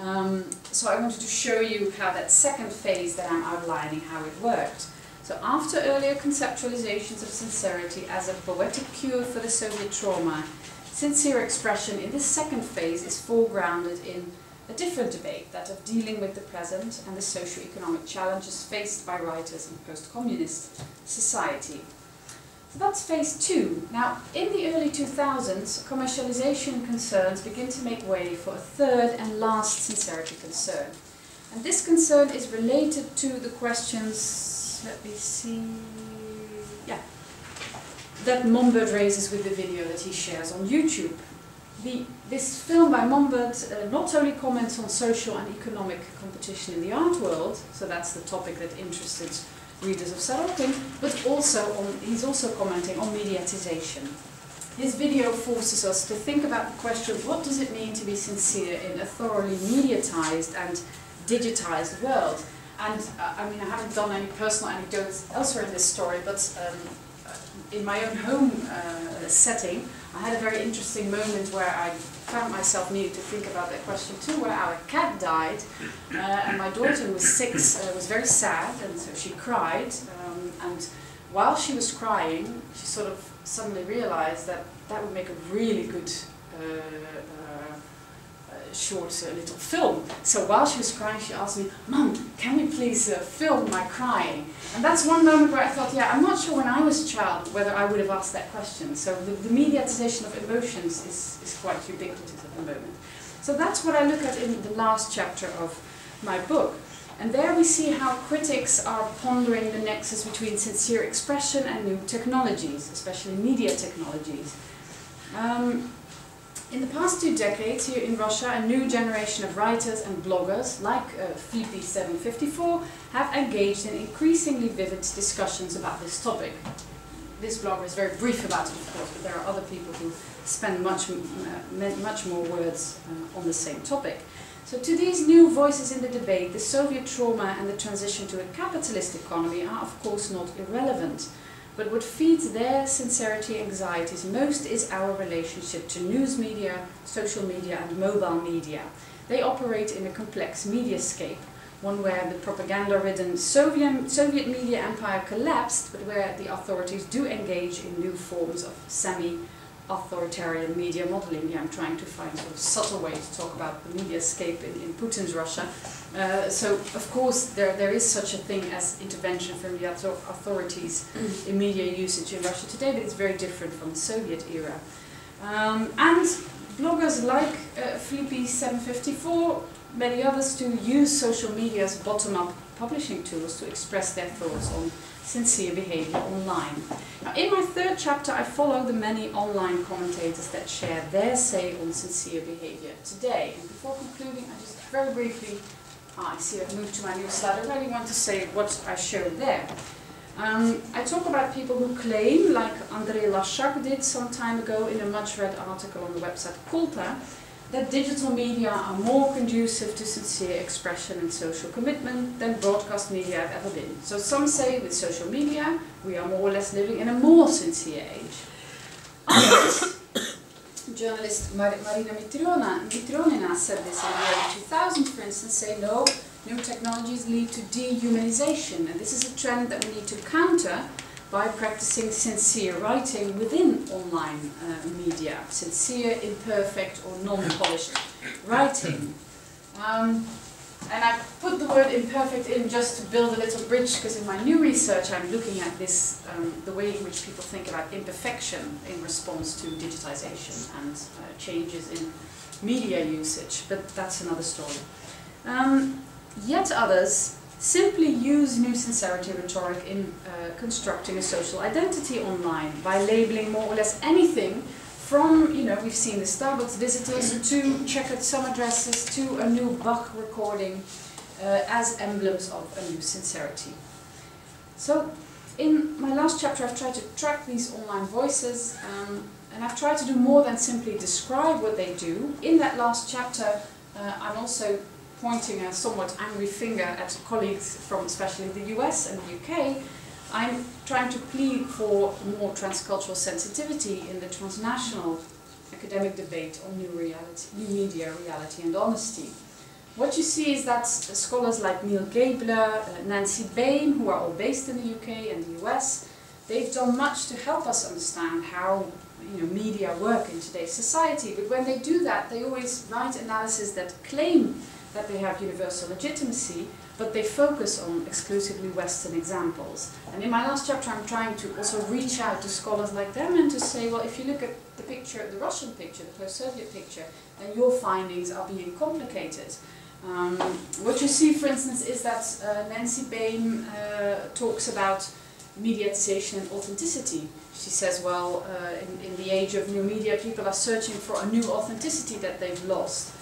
Um, so I wanted to show you how that second phase that I'm outlining, how it worked. So after earlier conceptualizations of sincerity as a poetic cure for the Soviet trauma, sincere expression in this second phase is foregrounded in a different debate, that of dealing with the present and the socio-economic challenges faced by writers in post-communist society. So that's phase two. Now, in the early 2000s, commercialization concerns begin to make way for a third and last sincerity concern. And this concern is related to the questions, let me see, that Mombert raises with the video that he shares on YouTube. The, this film by Mombert uh, not only comments on social and economic competition in the art world, so that's the topic that interested readers of Sorokin, but also on, he's also commenting on mediatization. His video forces us to think about the question of what does it mean to be sincere in a thoroughly mediatized and digitized world. And uh, I mean, I haven't done any personal anecdotes elsewhere in this story, but um, in my own home uh, setting, I had a very interesting moment where I found myself needing to think about that question too, where our cat died, uh, and my daughter, was six, uh, was very sad, and so she cried. Um, and while she was crying, she sort of suddenly realized that that would make a really good uh, uh, short uh, little film. So while she was crying, she asked me, Mom, can we please uh, film my crying? And that's one moment where I thought, yeah, I'm not sure when I was a child whether I would have asked that question. So the, the mediatization of emotions is, is quite ubiquitous at the moment. So that's what I look at in the last chapter of my book. And there we see how critics are pondering the nexus between sincere expression and new technologies, especially media technologies. Um, in the past two decades here in Russia, a new generation of writers and bloggers, like uh, Flippy754, have engaged in increasingly vivid discussions about this topic. This blogger is very brief about it, of course, but there are other people who spend much, uh, much more words uh, on the same topic. So to these new voices in the debate, the Soviet trauma and the transition to a capitalist economy are of course not irrelevant. But what feeds their sincerity anxieties most is our relationship to news media, social media and mobile media. They operate in a complex mediascape, one where the propaganda-ridden Soviet, Soviet media empire collapsed, but where the authorities do engage in new forms of semi authoritarian media modeling. Yeah, I'm trying to find sort of subtle way to talk about the mediascape in, in Putin's Russia. Uh, so, of course, there, there is such a thing as intervention from the authorities in media usage in Russia today, but it's very different from the Soviet era. Um, and bloggers like uh, Flippy754, many others, to use social media as bottom-up publishing tools to express their thoughts on sincere behavior online. Now, in my third chapter, I follow the many online commentators that share their say on sincere behavior today. And before concluding, I just very briefly, ah, I see I've moved to my new slide, I really want to say what I showed there. Um, I talk about people who claim, like André Lachak did some time ago in a much read article on the website Colta, that digital media are more conducive to sincere expression and social commitment than broadcast media have ever been. So some say with social media we are more or less living in a more sincere age. [coughs] Journalist Mar Marina Mitrona, Mitronina said this in the early 2000s, for instance, say no, new technologies lead to dehumanization and this is a trend that we need to counter by practicing sincere writing within online uh, media, sincere, imperfect or non-polished writing. Um, and I put the word imperfect in just to build a little bridge because in my new research I'm looking at this, um, the way in which people think about imperfection in response to digitization and uh, changes in media usage, but that's another story. Um, yet others simply use new sincerity rhetoric in uh, constructing a social identity online by labeling more or less anything from, you know, we've seen the Starbucks visitors to checkered summer dresses to a new Bach recording uh, as emblems of a new sincerity. So in my last chapter I've tried to track these online voices um, and I've tried to do more than simply describe what they do. In that last chapter uh, I'm also pointing a somewhat angry finger at colleagues from especially the US and the UK, I'm trying to plead for more transcultural sensitivity in the transnational academic debate on new reality, new media, reality and honesty. What you see is that scholars like Neil Gabler, uh, Nancy Baym, who are all based in the UK and the US, they've done much to help us understand how you know, media work in today's society. But when they do that, they always write analysis that claim that they have universal legitimacy, but they focus on exclusively Western examples. And in my last chapter, I'm trying to also reach out to scholars like them and to say, well, if you look at the picture, the Russian picture, the post-Soviet picture, then your findings are being complicated. Um, what you see, for instance, is that uh, Nancy Baym uh, talks about mediatization and authenticity. She says, well, uh, in, in the age of new media, people are searching for a new authenticity that they've lost.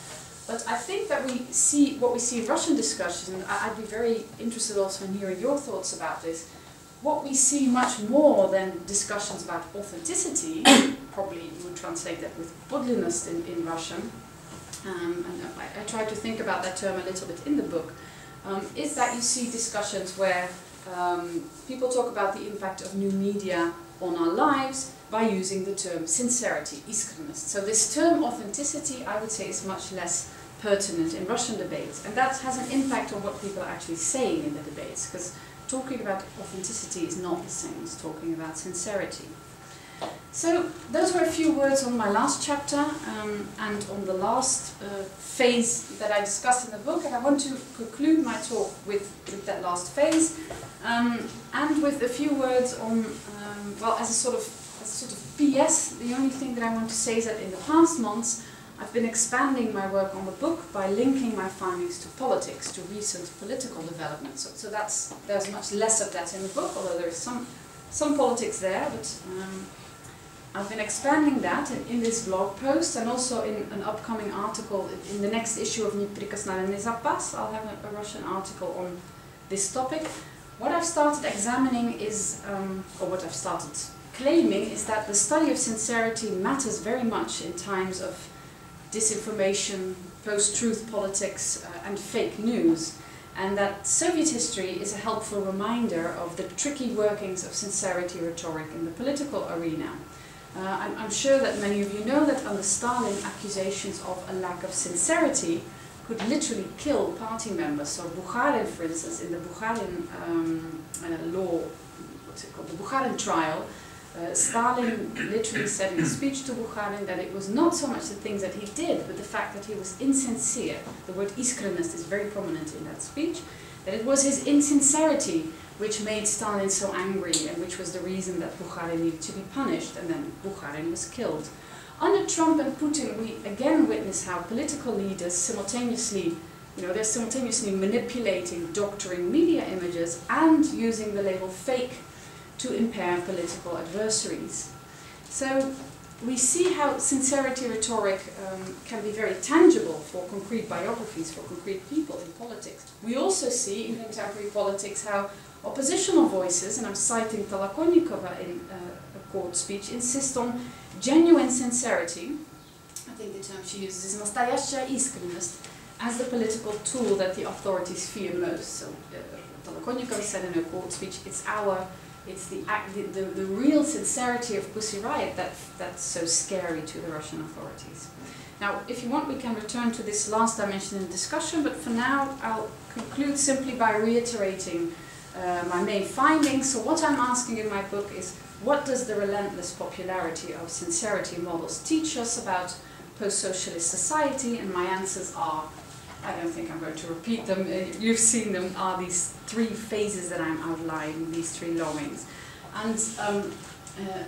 But I think that we see what we see in Russian discussion, and I'd be very interested also in hearing your thoughts about this. What we see much more than discussions about authenticity, [coughs] probably you would translate that with podlinnost in, in Russian, um, and I, I try to think about that term a little bit in the book, um, is that you see discussions where um, people talk about the impact of new media on our lives by using the term sincerity, iskrennost. So this term authenticity, I would say, is much less pertinent in Russian debates, and that has an impact on what people are actually saying in the debates, because talking about authenticity is not the same as talking about sincerity. So those were a few words on my last chapter um, and on the last uh, phase that I discussed in the book, and I want to conclude my talk with, with that last phase um, and with a few words on, um, well, as a sort of as a sort of PS. The only thing that I want to say is that in the past months I've been expanding my work on the book by linking my findings to politics, to recent political developments. So, so that's there's much less of that in the book, although there is some some politics there, but. Um, I've been expanding that in, in, this blog post and also in an upcoming article in the next issue of Neprikosnovenny Zapas. I'll have a, a, Russian article on this topic. What I've started examining is, um, or what I've started claiming, is that the study of sincerity matters very much in times of disinformation, post-truth politics, uh, and fake news. And that Soviet history is a helpful reminder of the tricky workings of sincerity rhetoric in the political arena. Uh, I'm, I'm, sure that many of you know that under Stalin, accusations of a lack of sincerity could literally kill party members. So Bukharin, for instance, in the Bukharin um, uh, law, what's it called, the Bukharin trial, uh, Stalin literally said in a speech to Bukharin that it was not so much the things that he did, but the fact that he was insincere. The word iskrennost is very prominent in that speech. That it was his insincerity which made Stalin so angry and which was the reason that Bukharin needed to be punished and then Bukharin was killed. Under Trump and Putin, we again witness how political leaders simultaneously you know, they're simultaneously manipulating, doctoring media images and using the label fake to impair political adversaries. So we see how sincerity rhetoric um, can be very tangible for concrete biographies, for concrete people in politics. We also see in contemporary politics how oppositional voices, and I'm citing Tolokonnikova in uh, a court speech, insist on genuine sincerity. I think the term she uses is настоящая искренность as the political tool that the authorities fear most. So uh, Tolokonnikova said in her court speech, it's our it's the, the, the, the, real sincerity of Pussy Riot that, that's so scary to the Russian authorities. Now, if you want, we can return to this last dimension in the discussion, but for now, I'll conclude simply by reiterating uh, my main findings. So what I'm asking in my book is, what does the relentless popularity of sincerity models teach us about post-socialist society? And my answers are I don't think I'm going to repeat them. Uh, you've seen them, are these three phases that I'm outlining, these three longings. And um, uh,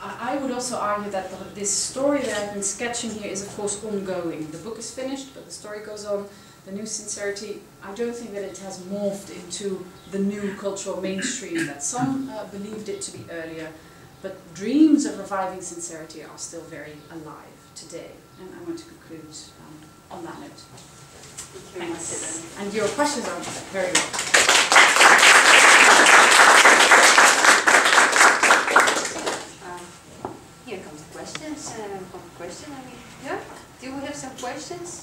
I would also argue that the, this story that I've been sketching here is of course ongoing. The book is finished, but the story goes on. The new sincerity, I don't think that it has morphed into the new cultural mainstream that some uh, believed it to be earlier. But dreams of reviving sincerity are still very alive today. And I want to conclude um, on that note. Thanks. And your questions are very welcome. Um, here comes the questions. Uh, question, I mean, yeah. Do we have some questions?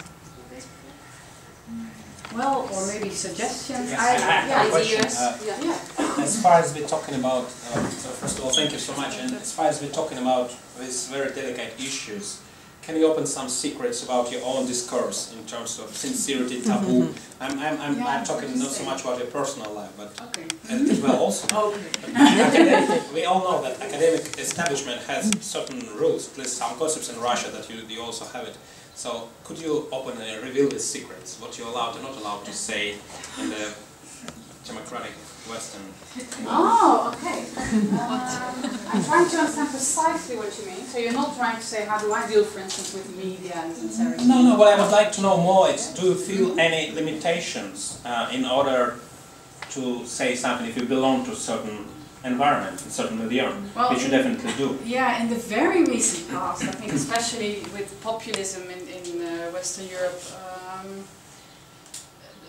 Well, or maybe suggestions. Yes, I, I yeah, ideas. Uh, yeah. yeah. As far as we're talking about, um, so first of all, thank you so much. And as far as we're talking about these very delicate issues, Can you open some secrets about your own discourse in terms of sincerity, [laughs] taboo? I'm, I'm, I'm, Yeah, I'm talking what do you not so much about your personal life, but Okay. and as well also. [laughs] Okay. Academic- [laughs] we all know that academic establishment has certain rules, at least some concepts in Russia that you, you also have it. So could you open and reveal the secrets, what you're allowed and not allowed to say in the democratic Western? Oh, okay. Um, I'm trying to understand precisely what you mean. So you're not trying to say how do I deal, for instance, with media and sincerity? No, no, what I would like to know more is, do you feel any limitations uh, in order to say something if you belong to a certain environment, a certain milieu, Well, which you definitely do? Yeah, in the very recent past, I think especially with populism in, in uh, Western Europe, um,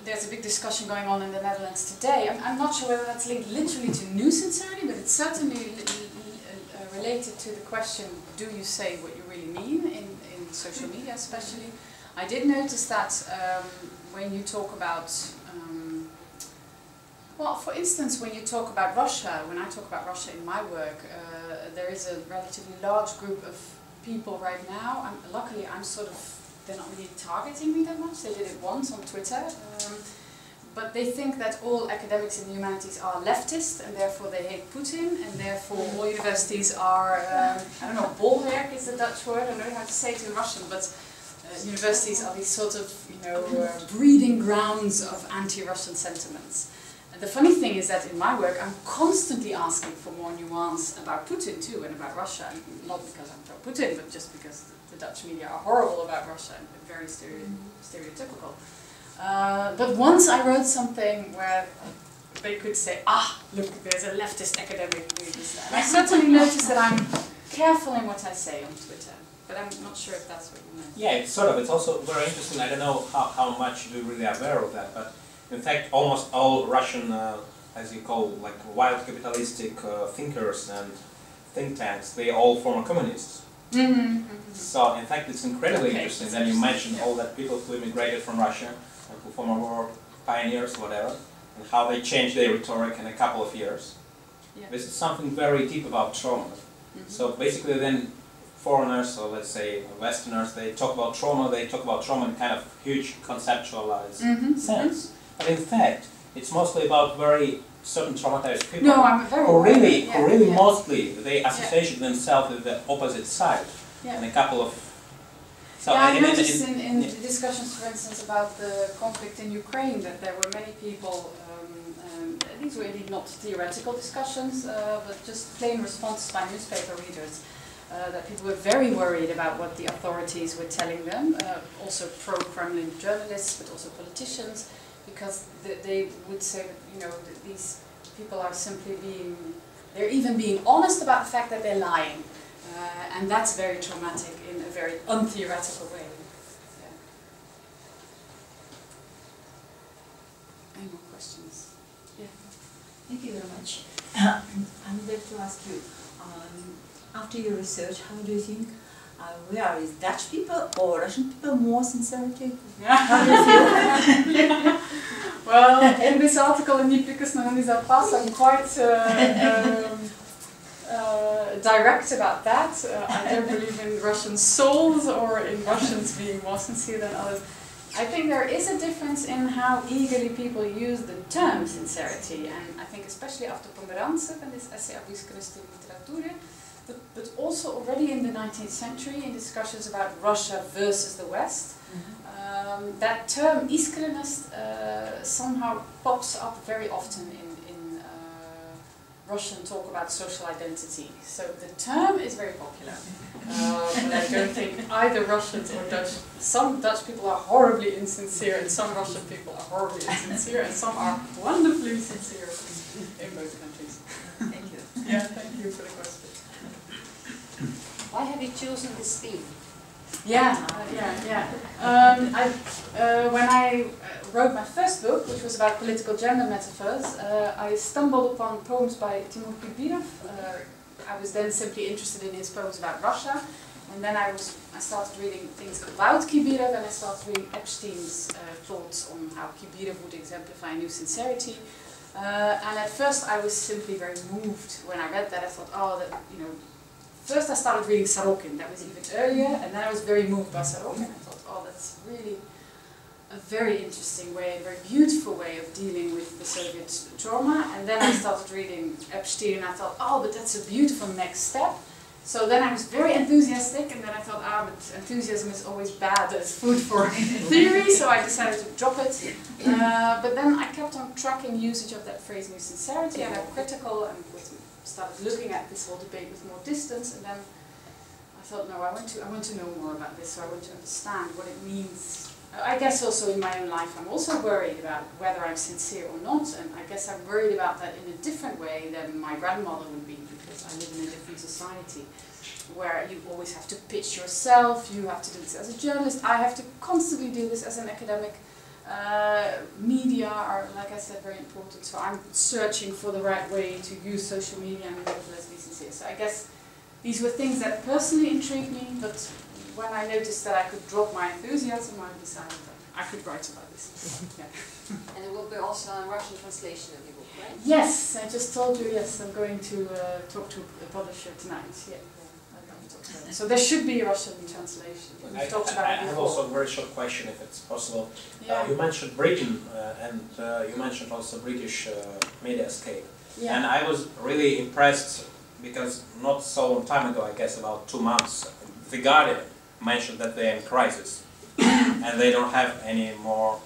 there's a big discussion going on in the Netherlands today. I'm, I'm not sure whether that's linked literally to new sincerity, but it's certainly li- uh, related to the question, do you say what you really mean in, in social media especially? I did notice that um, when you talk about um, well, for instance, when you talk about Russia, when I talk about Russia in my work, uh, there is a relatively large group of people right now. I'm, luckily, I'm sort of, they're not really targeting me that much. They did it once on Twitter. Um, but they think that all academics in the humanities are leftist and therefore they hate Putin and therefore all universities are, um, I don't know, bolwerk is the Dutch word, I don't know how to say it in Russian, but uh, universities are these sort of, you know, uh, breeding grounds of anti-Russian sentiments. And the funny thing is that in my work, I'm constantly asking for more nuance about Putin too and about Russia. Not because I'm pro Putin, but just because the, Dutch media are horrible about Russia and very stereo stereotypical. Uh, but once I wrote something where they could say, ah, look, there's a leftist academic doing this. And I certainly noticed that I'm careful in what I say on Twitter. But I'm not sure if that's what you meant. Yeah, it's sort of. It's also very interesting. I don't know how, how much you're really aware of that, but in fact, almost all Russian, uh, as you call, like wild capitalistic uh, thinkers and think tanks, they all former communists. Mm-hmm. So in fact, it's incredibly Okay, interesting. Then you mentioned yeah. all that people who immigrated from Russia and who former war pioneers, whatever, and how they changed their rhetoric in a couple of years. Yeah. This is something very deep about trauma. Mm-hmm. So basically, then foreigners, or let's say Westerners, they talk about trauma. They talk about trauma in kind of huge conceptualized Mhm. sense. But in fact, it's mostly about very certain traumatized people No, I'm very who really, yeah, who really yeah. mostly they associate themselves with the opposite side. Yeah. And a couple of. So yeah, I in- noticed in- in, in yeah. discussions, for instance, about the conflict in Ukraine, that there were many people, um, um, these were indeed not theoretical discussions, uh, but just plain responses by newspaper readers, uh, that people were very worried about what the authorities were telling them, uh, also pro-Kremlin journalists, but also politicians, because th- they would say you know, that these people are simply being, they're even being honest about the fact that they're lying. Uh, and that's very traumatic in a very untheoretical way. Yeah. Any more questions? Yeah. Thank you very much. [coughs] I would like to ask you, um, after your research, how do you think, uh, we are with Dutch people or Russian people more sincerity? Yeah. [laughs] [laughs] well, in this article in Neprikosnovenny Zapas, I'm quite uh, um, uh, direct about that. Uh, I don't believe in Russian souls or in Russians being more sincere than others. I think there is a difference in how eagerly people use the term sincerity, and I think especially after Pomerantsev and this essay Ob iskrennosti Literature, but, but also already in the 19th century in discussions about Russia versus the West, mm -hmm. um, that term Iskrennost uh, somehow pops up very often in, in uh, Russian talk about social identity. So the term is very popular. [laughs] Uh, um, and I don't think either Russians or Dutch, some Dutch people are horribly insincere and some Russian people are horribly insincere and some are wonderfully sincere in both countries. Thank you. Yeah, thank you for the question. Why have you chosen this theme? Yeah, yeah, yeah. Um, I, uh, when I uh, wrote my first book, which was about political gender metaphors, uh, I stumbled upon poems by Timur Kibirov. Uh, I was then simply interested in his poems about Russia, and then I was I started reading things about Kibirov, and I started reading Epstein's uh, thoughts on how Kibirov would exemplify new sincerity. Uh, and at first, I was simply very moved when I read that. I thought, oh, that you know, first I started reading Sorokin, that was even earlier, and then I was very moved by Sorokin. I thought, oh, that's really a very interesting way, a very beautiful way of dealing with the Soviet trauma. And then I started reading Epstein, and I thought, oh, but that's a beautiful next step. So then I was very enthusiastic, and then I thought, ah, but enthusiasm is always bad as food for [laughs] theory, so I decided to drop it. Uh, but then I kept on tracking usage of that phrase new sincerity, and I'm critical, and with, started looking at this whole debate with more distance, and then I thought, no, I want to, I want to know more about this, so I want to understand what it means. I guess also in my own life, I'm also worried about whether I'm sincere or not, and I guess I'm worried about that in a different way than my grandmother would be, because I live in a different society where you always have to pitch yourself, you have to do this as a journalist, I have to constantly do this as an academic. Uh, media are, like I said, very important, so I'm searching for the right way to use social media and let's be sincere. So I guess these were things that personally intrigued me, but when I noticed that I could drop my enthusiasm, I decided that I could write about this. [laughs] yeah. And there will be also a Russian translation of the book, right? Yes, I just told you, yes, I'm going to uh, talk to the publisher tonight. Yeah. I'm going to talk to them. So there should be a Russian translation. We I, talked about I it have also a very short question, if it's possible. Uh, you mentioned Britain, uh, and uh, you mentioned also British uh, mediascape. yeah. And I was really impressed because not so long time ago, I guess about two months, The Guardian mentioned that they're in crisis [coughs] and they don't have any more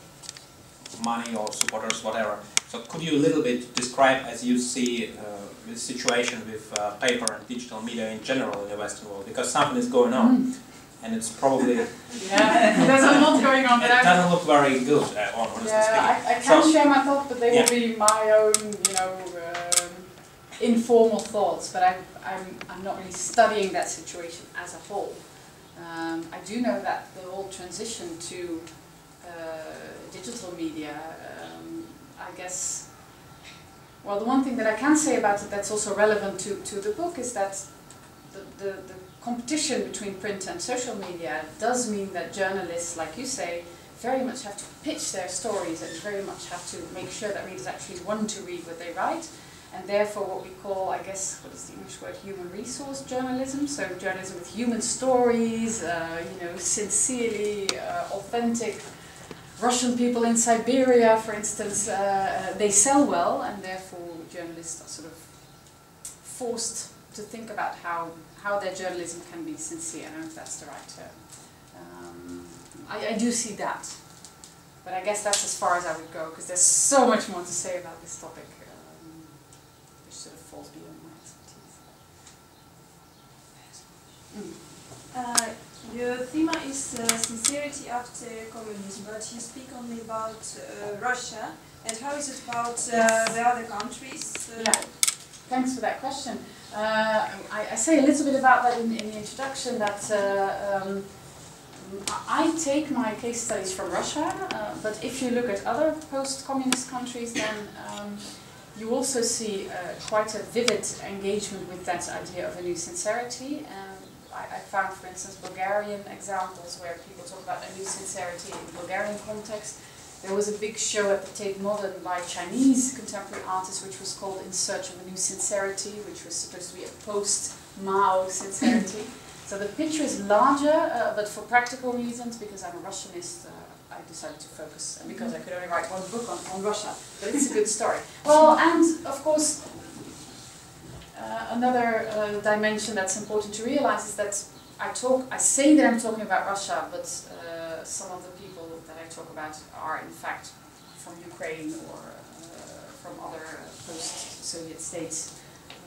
money or supporters, whatever. So could you a little bit describe as you see uh, the situation with uh, paper and digital media in general in the Western world? Because something is going on Mm. and it's probably, [laughs] Yeah, there's a lot going on, but I, doesn't look very good, uh, honestly yeah, speaking. I, I can So- share my thoughts, but they Yeah. will be my own, you know, um, informal thoughts. But I'm, I'm, I'm not really studying that situation as a whole. Um, I do know that the whole transition to uh, digital media, um, I guess. Well, the one thing that I can say about it that's also relevant to, to the book is that the, the, the competition between print and social media does mean that journalists, like you say, very much have to pitch their stories and very much have to make sure that readers actually want to read what they write. And therefore what we call, I guess, what is the English word, human resource journalism. So journalism with human stories, uh, you know, sincerely uh, authentic Russian people in Siberia, for instance, uh, uh, they sell well, and therefore journalists are sort of forced to think about how, how their journalism can be sincere. I don't know if that's the right term. Um, I, I do see that, but I guess that's as far as I would go, because there's so much more to say about this topic, um, which sort of falls beyond my expertise. Mm. Uh, your theme is uh, sincerity after communism, but you speak only about uh, Russia. And how is it about uh, the other countries? Uh, Yeah, thanks for that question. Uh, I, I say a little bit about that in, in the introduction that uh, um, I take my case studies from Russia, uh, but if you look at other post-communist countries, then um, you also see uh, quite a vivid engagement with that idea of a new sincerity. Um, I, I found, for instance, Bulgarian examples where people talk about a new sincerity in Bulgarian context. There was a big show at the Tate Modern by Chinese contemporary artists, which was called In Search of a New Sincerity, which was supposed to be a post-Mao [coughs] sincerity. so the picture is larger, uh, but for practical reasons, because I'm a Russianist, uh, I decided to focus, and because I could only write one book on, on Russia. But it's a good story. Well, and of course, uh, another uh, dimension that's important to realize is that I talk, I say that I'm talking about Russia, but uh, some of the people that I talk about are in fact from Ukraine or uh, from other post-Soviet states.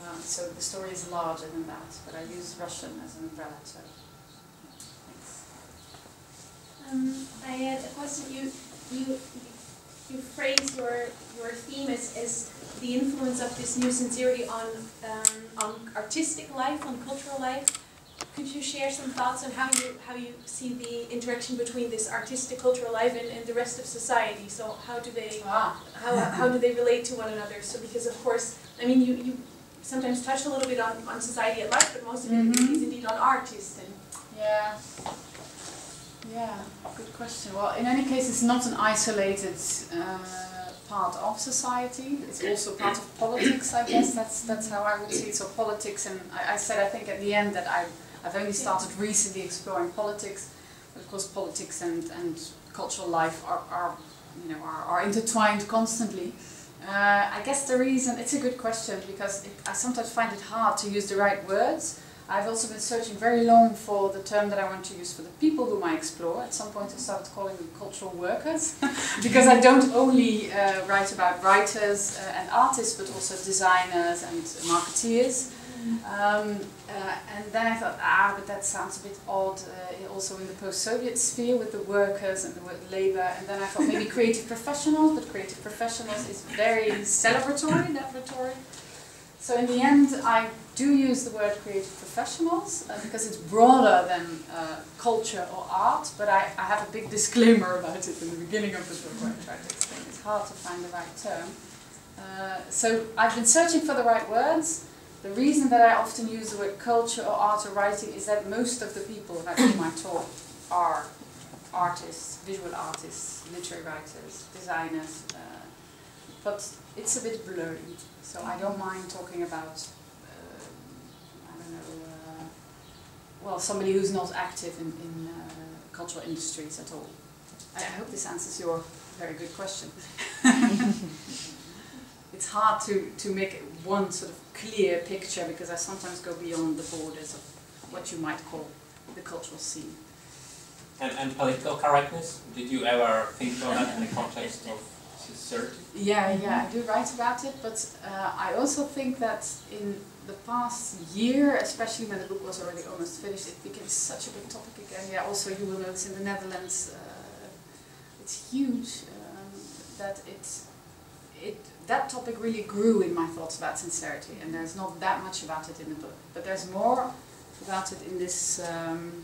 Um, so the story is larger than that, but I use Russian as an umbrella. Thanks. Um, I had a question. You you you phrase your your theme as, as the influence of this new sincerity on um, on artistic life, on cultural life. Could you share some thoughts on how you how you see the interaction between this artistic cultural life and, and the rest of society? So how do they Ah, how, how do they relate to one another? So because of course, I mean you, you sometimes touch a little bit on, on society at large, but most of it Mhm. is indeed on artists and yeah. Yeah, good question. Well, in any case, it's not an isolated uh, part of society. It's also part of politics, I guess. That's that's how I would see it. So politics, and I, I said I think at the end that I I've only started recently exploring politics. But of course, politics and and cultural life are, are you know are, are intertwined constantly. Uh, I guess the reason it's a good question because it, I sometimes find it hard to use the right words. I've also been searching very long for the term that I want to use for the people whom I explore. At some point I started calling them cultural workers [laughs] because I don't only uh, write about writers uh, and artists but also designers and marketeers. Um, uh, and then I thought, ah, but that sounds a bit odd uh, also in the post-Soviet sphere with the workers and the word labor. And then I thought maybe [laughs] creative professionals, but creative professionals is very celebratory, not rhetoric. So in the end, I do use the word creative professionals uh, because it's broader than uh, culture or art, but I, I have a big disclaimer about it in the beginning of the book where I try to explain it's hard to find the right term. Uh, so I've been searching for the right words. The reason that I often use the word culture or art or writing is that most of the people that whom I talk are artists, visual artists, literary writers, designers, uh, but it's a bit blurry. So I don't mind talking about, know, uh, well, somebody who's not active in, in uh, cultural industries at all. I, I hope this answers your very good question. [laughs] it's hard to, to make one sort of clear picture because I sometimes go beyond the borders of what you might call the cultural scene. And, and political correctness, did you ever think about that in the context of sincerity? Yeah, yeah, I do write about it, but uh, I also think that in the past year, especially when the book was already almost finished, it became such a big topic again. Yeah, also you will notice in the Netherlands, uh, it's huge um, that it, it, that topic really grew in my thoughts about sincerity, and there's not that much about it in the book, but there's more about it in this. Um,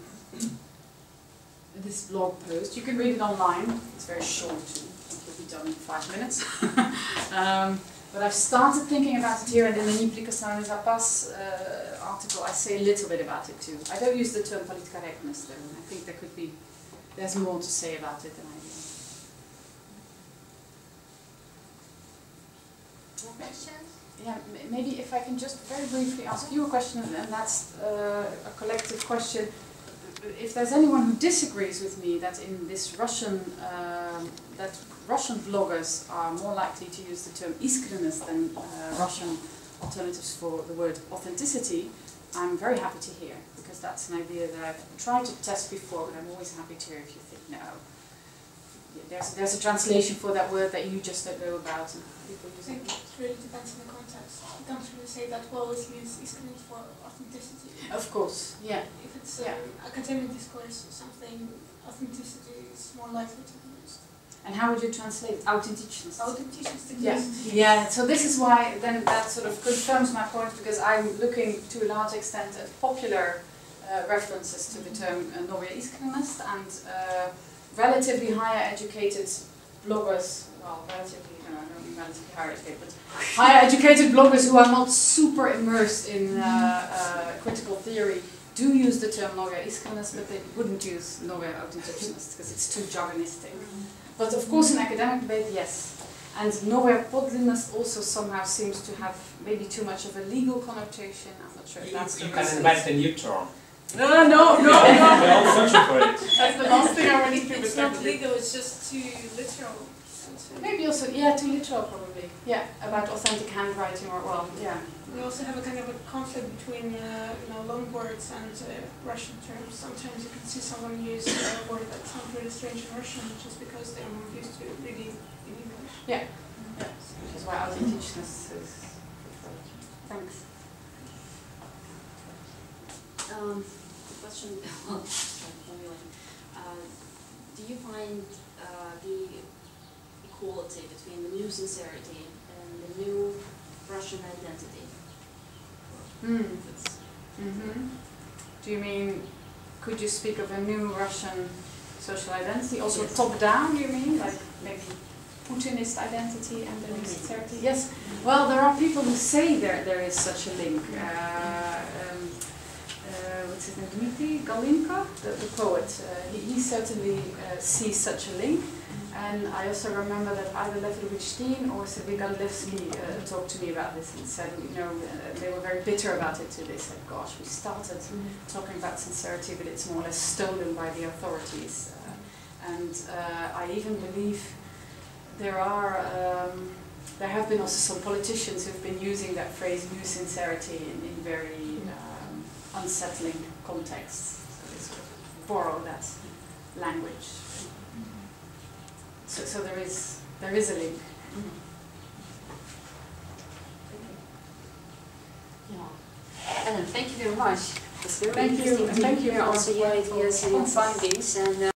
this blog post. You can read it online. It's very short too. It will be done in five minutes. [laughs] um, but I've started thinking about it here, and in the Neprikosnovenny Zapas uh, article, I say a little bit about it too. I don't use the term political correctness though. I think there could be, there's more to say about it than I do. Questions? Yeah, maybe if I can just very briefly ask you a question, and that's uh, a collective question. If there's anyone who disagrees with me that in this Russian, um, that Russian bloggers are more likely to use the term iskrennost than uh, Russian alternatives for the word authenticity, I'm very happy to hear, because that's an idea that I've tried to test before, but I'm always happy to hear if you think no. There's, there's a translation for that word that you just don't know about, and people I use think it. it really depends on the context. You can't really say that well is used isn't for authenticity. Of course, yeah. It's Yeah. uh, academic discourse or something, authenticity is more likely to be used. And how would you translate authentičnost? Authenticity Yeah, yeah. So this is why then that sort of confirms my point because I'm looking to a large extent at popular uh, references to the term uh, Novaya Iskrennost and uh, relatively higher educated bloggers. Well, relatively, no, I don't mean relatively higher educated, but higher educated bloggers who are not super immersed in uh, uh, critical theory do use the term Novaya Iskrennost, but they wouldn't use Novaya Authentičnost because it's too jargonistic. But of course, in academic debate, yes. And Novaya Podlinnost also somehow seems to have maybe too much of a legal connotation. I'm not sure if You, that's you the can invent a new term. No, no, no, [laughs] no, We're all searching for it. That's the last thing I already threw. It's not legal, it's just too literal. Maybe also, yeah, too literal probably. Yeah, about authentic handwriting or, well, yeah. We also have a kind of a conflict between uh, you know loan words and uh, Russian terms. Sometimes you can see someone use a word that sounds really strange in Russian just because they're not used to reading in English. Yeah. yeah. Which is why authentičnost is. Thanks. Um, the question, [laughs] well, sorry, formulating. Uh, do you find uh, the equality between the new sincerity and the new Russian identity? Hmm. That's- hmm Do you mean, could you speak of a new Russian social identity? Also Yes. top down, you mean? Like maybe Putinist identity and the new sincerity? Yes. Well, there are people who say there, there is such a link. Uh, um, uh, what's his name? Dmitry Golynko, the, the poet. Uh, he, he certainly uh, sees such a link. And I also remember that either Levin Steen or Galewski uh, talked to me about this and said, you know, uh, they were very bitter about it too. They said, gosh, we started talking about sincerity, but it's more or less stolen by the authorities. Uh, and uh, I even believe there are, um, there have been also some politicians who've been using that phrase new sincerity in, in very um, unsettling contexts. So they sort of borrow that language. So, so there is there is a link. Yeah. Ellen, thank you very much. It's very Thank you, and thank you hear for- also your ideas and findings and uh,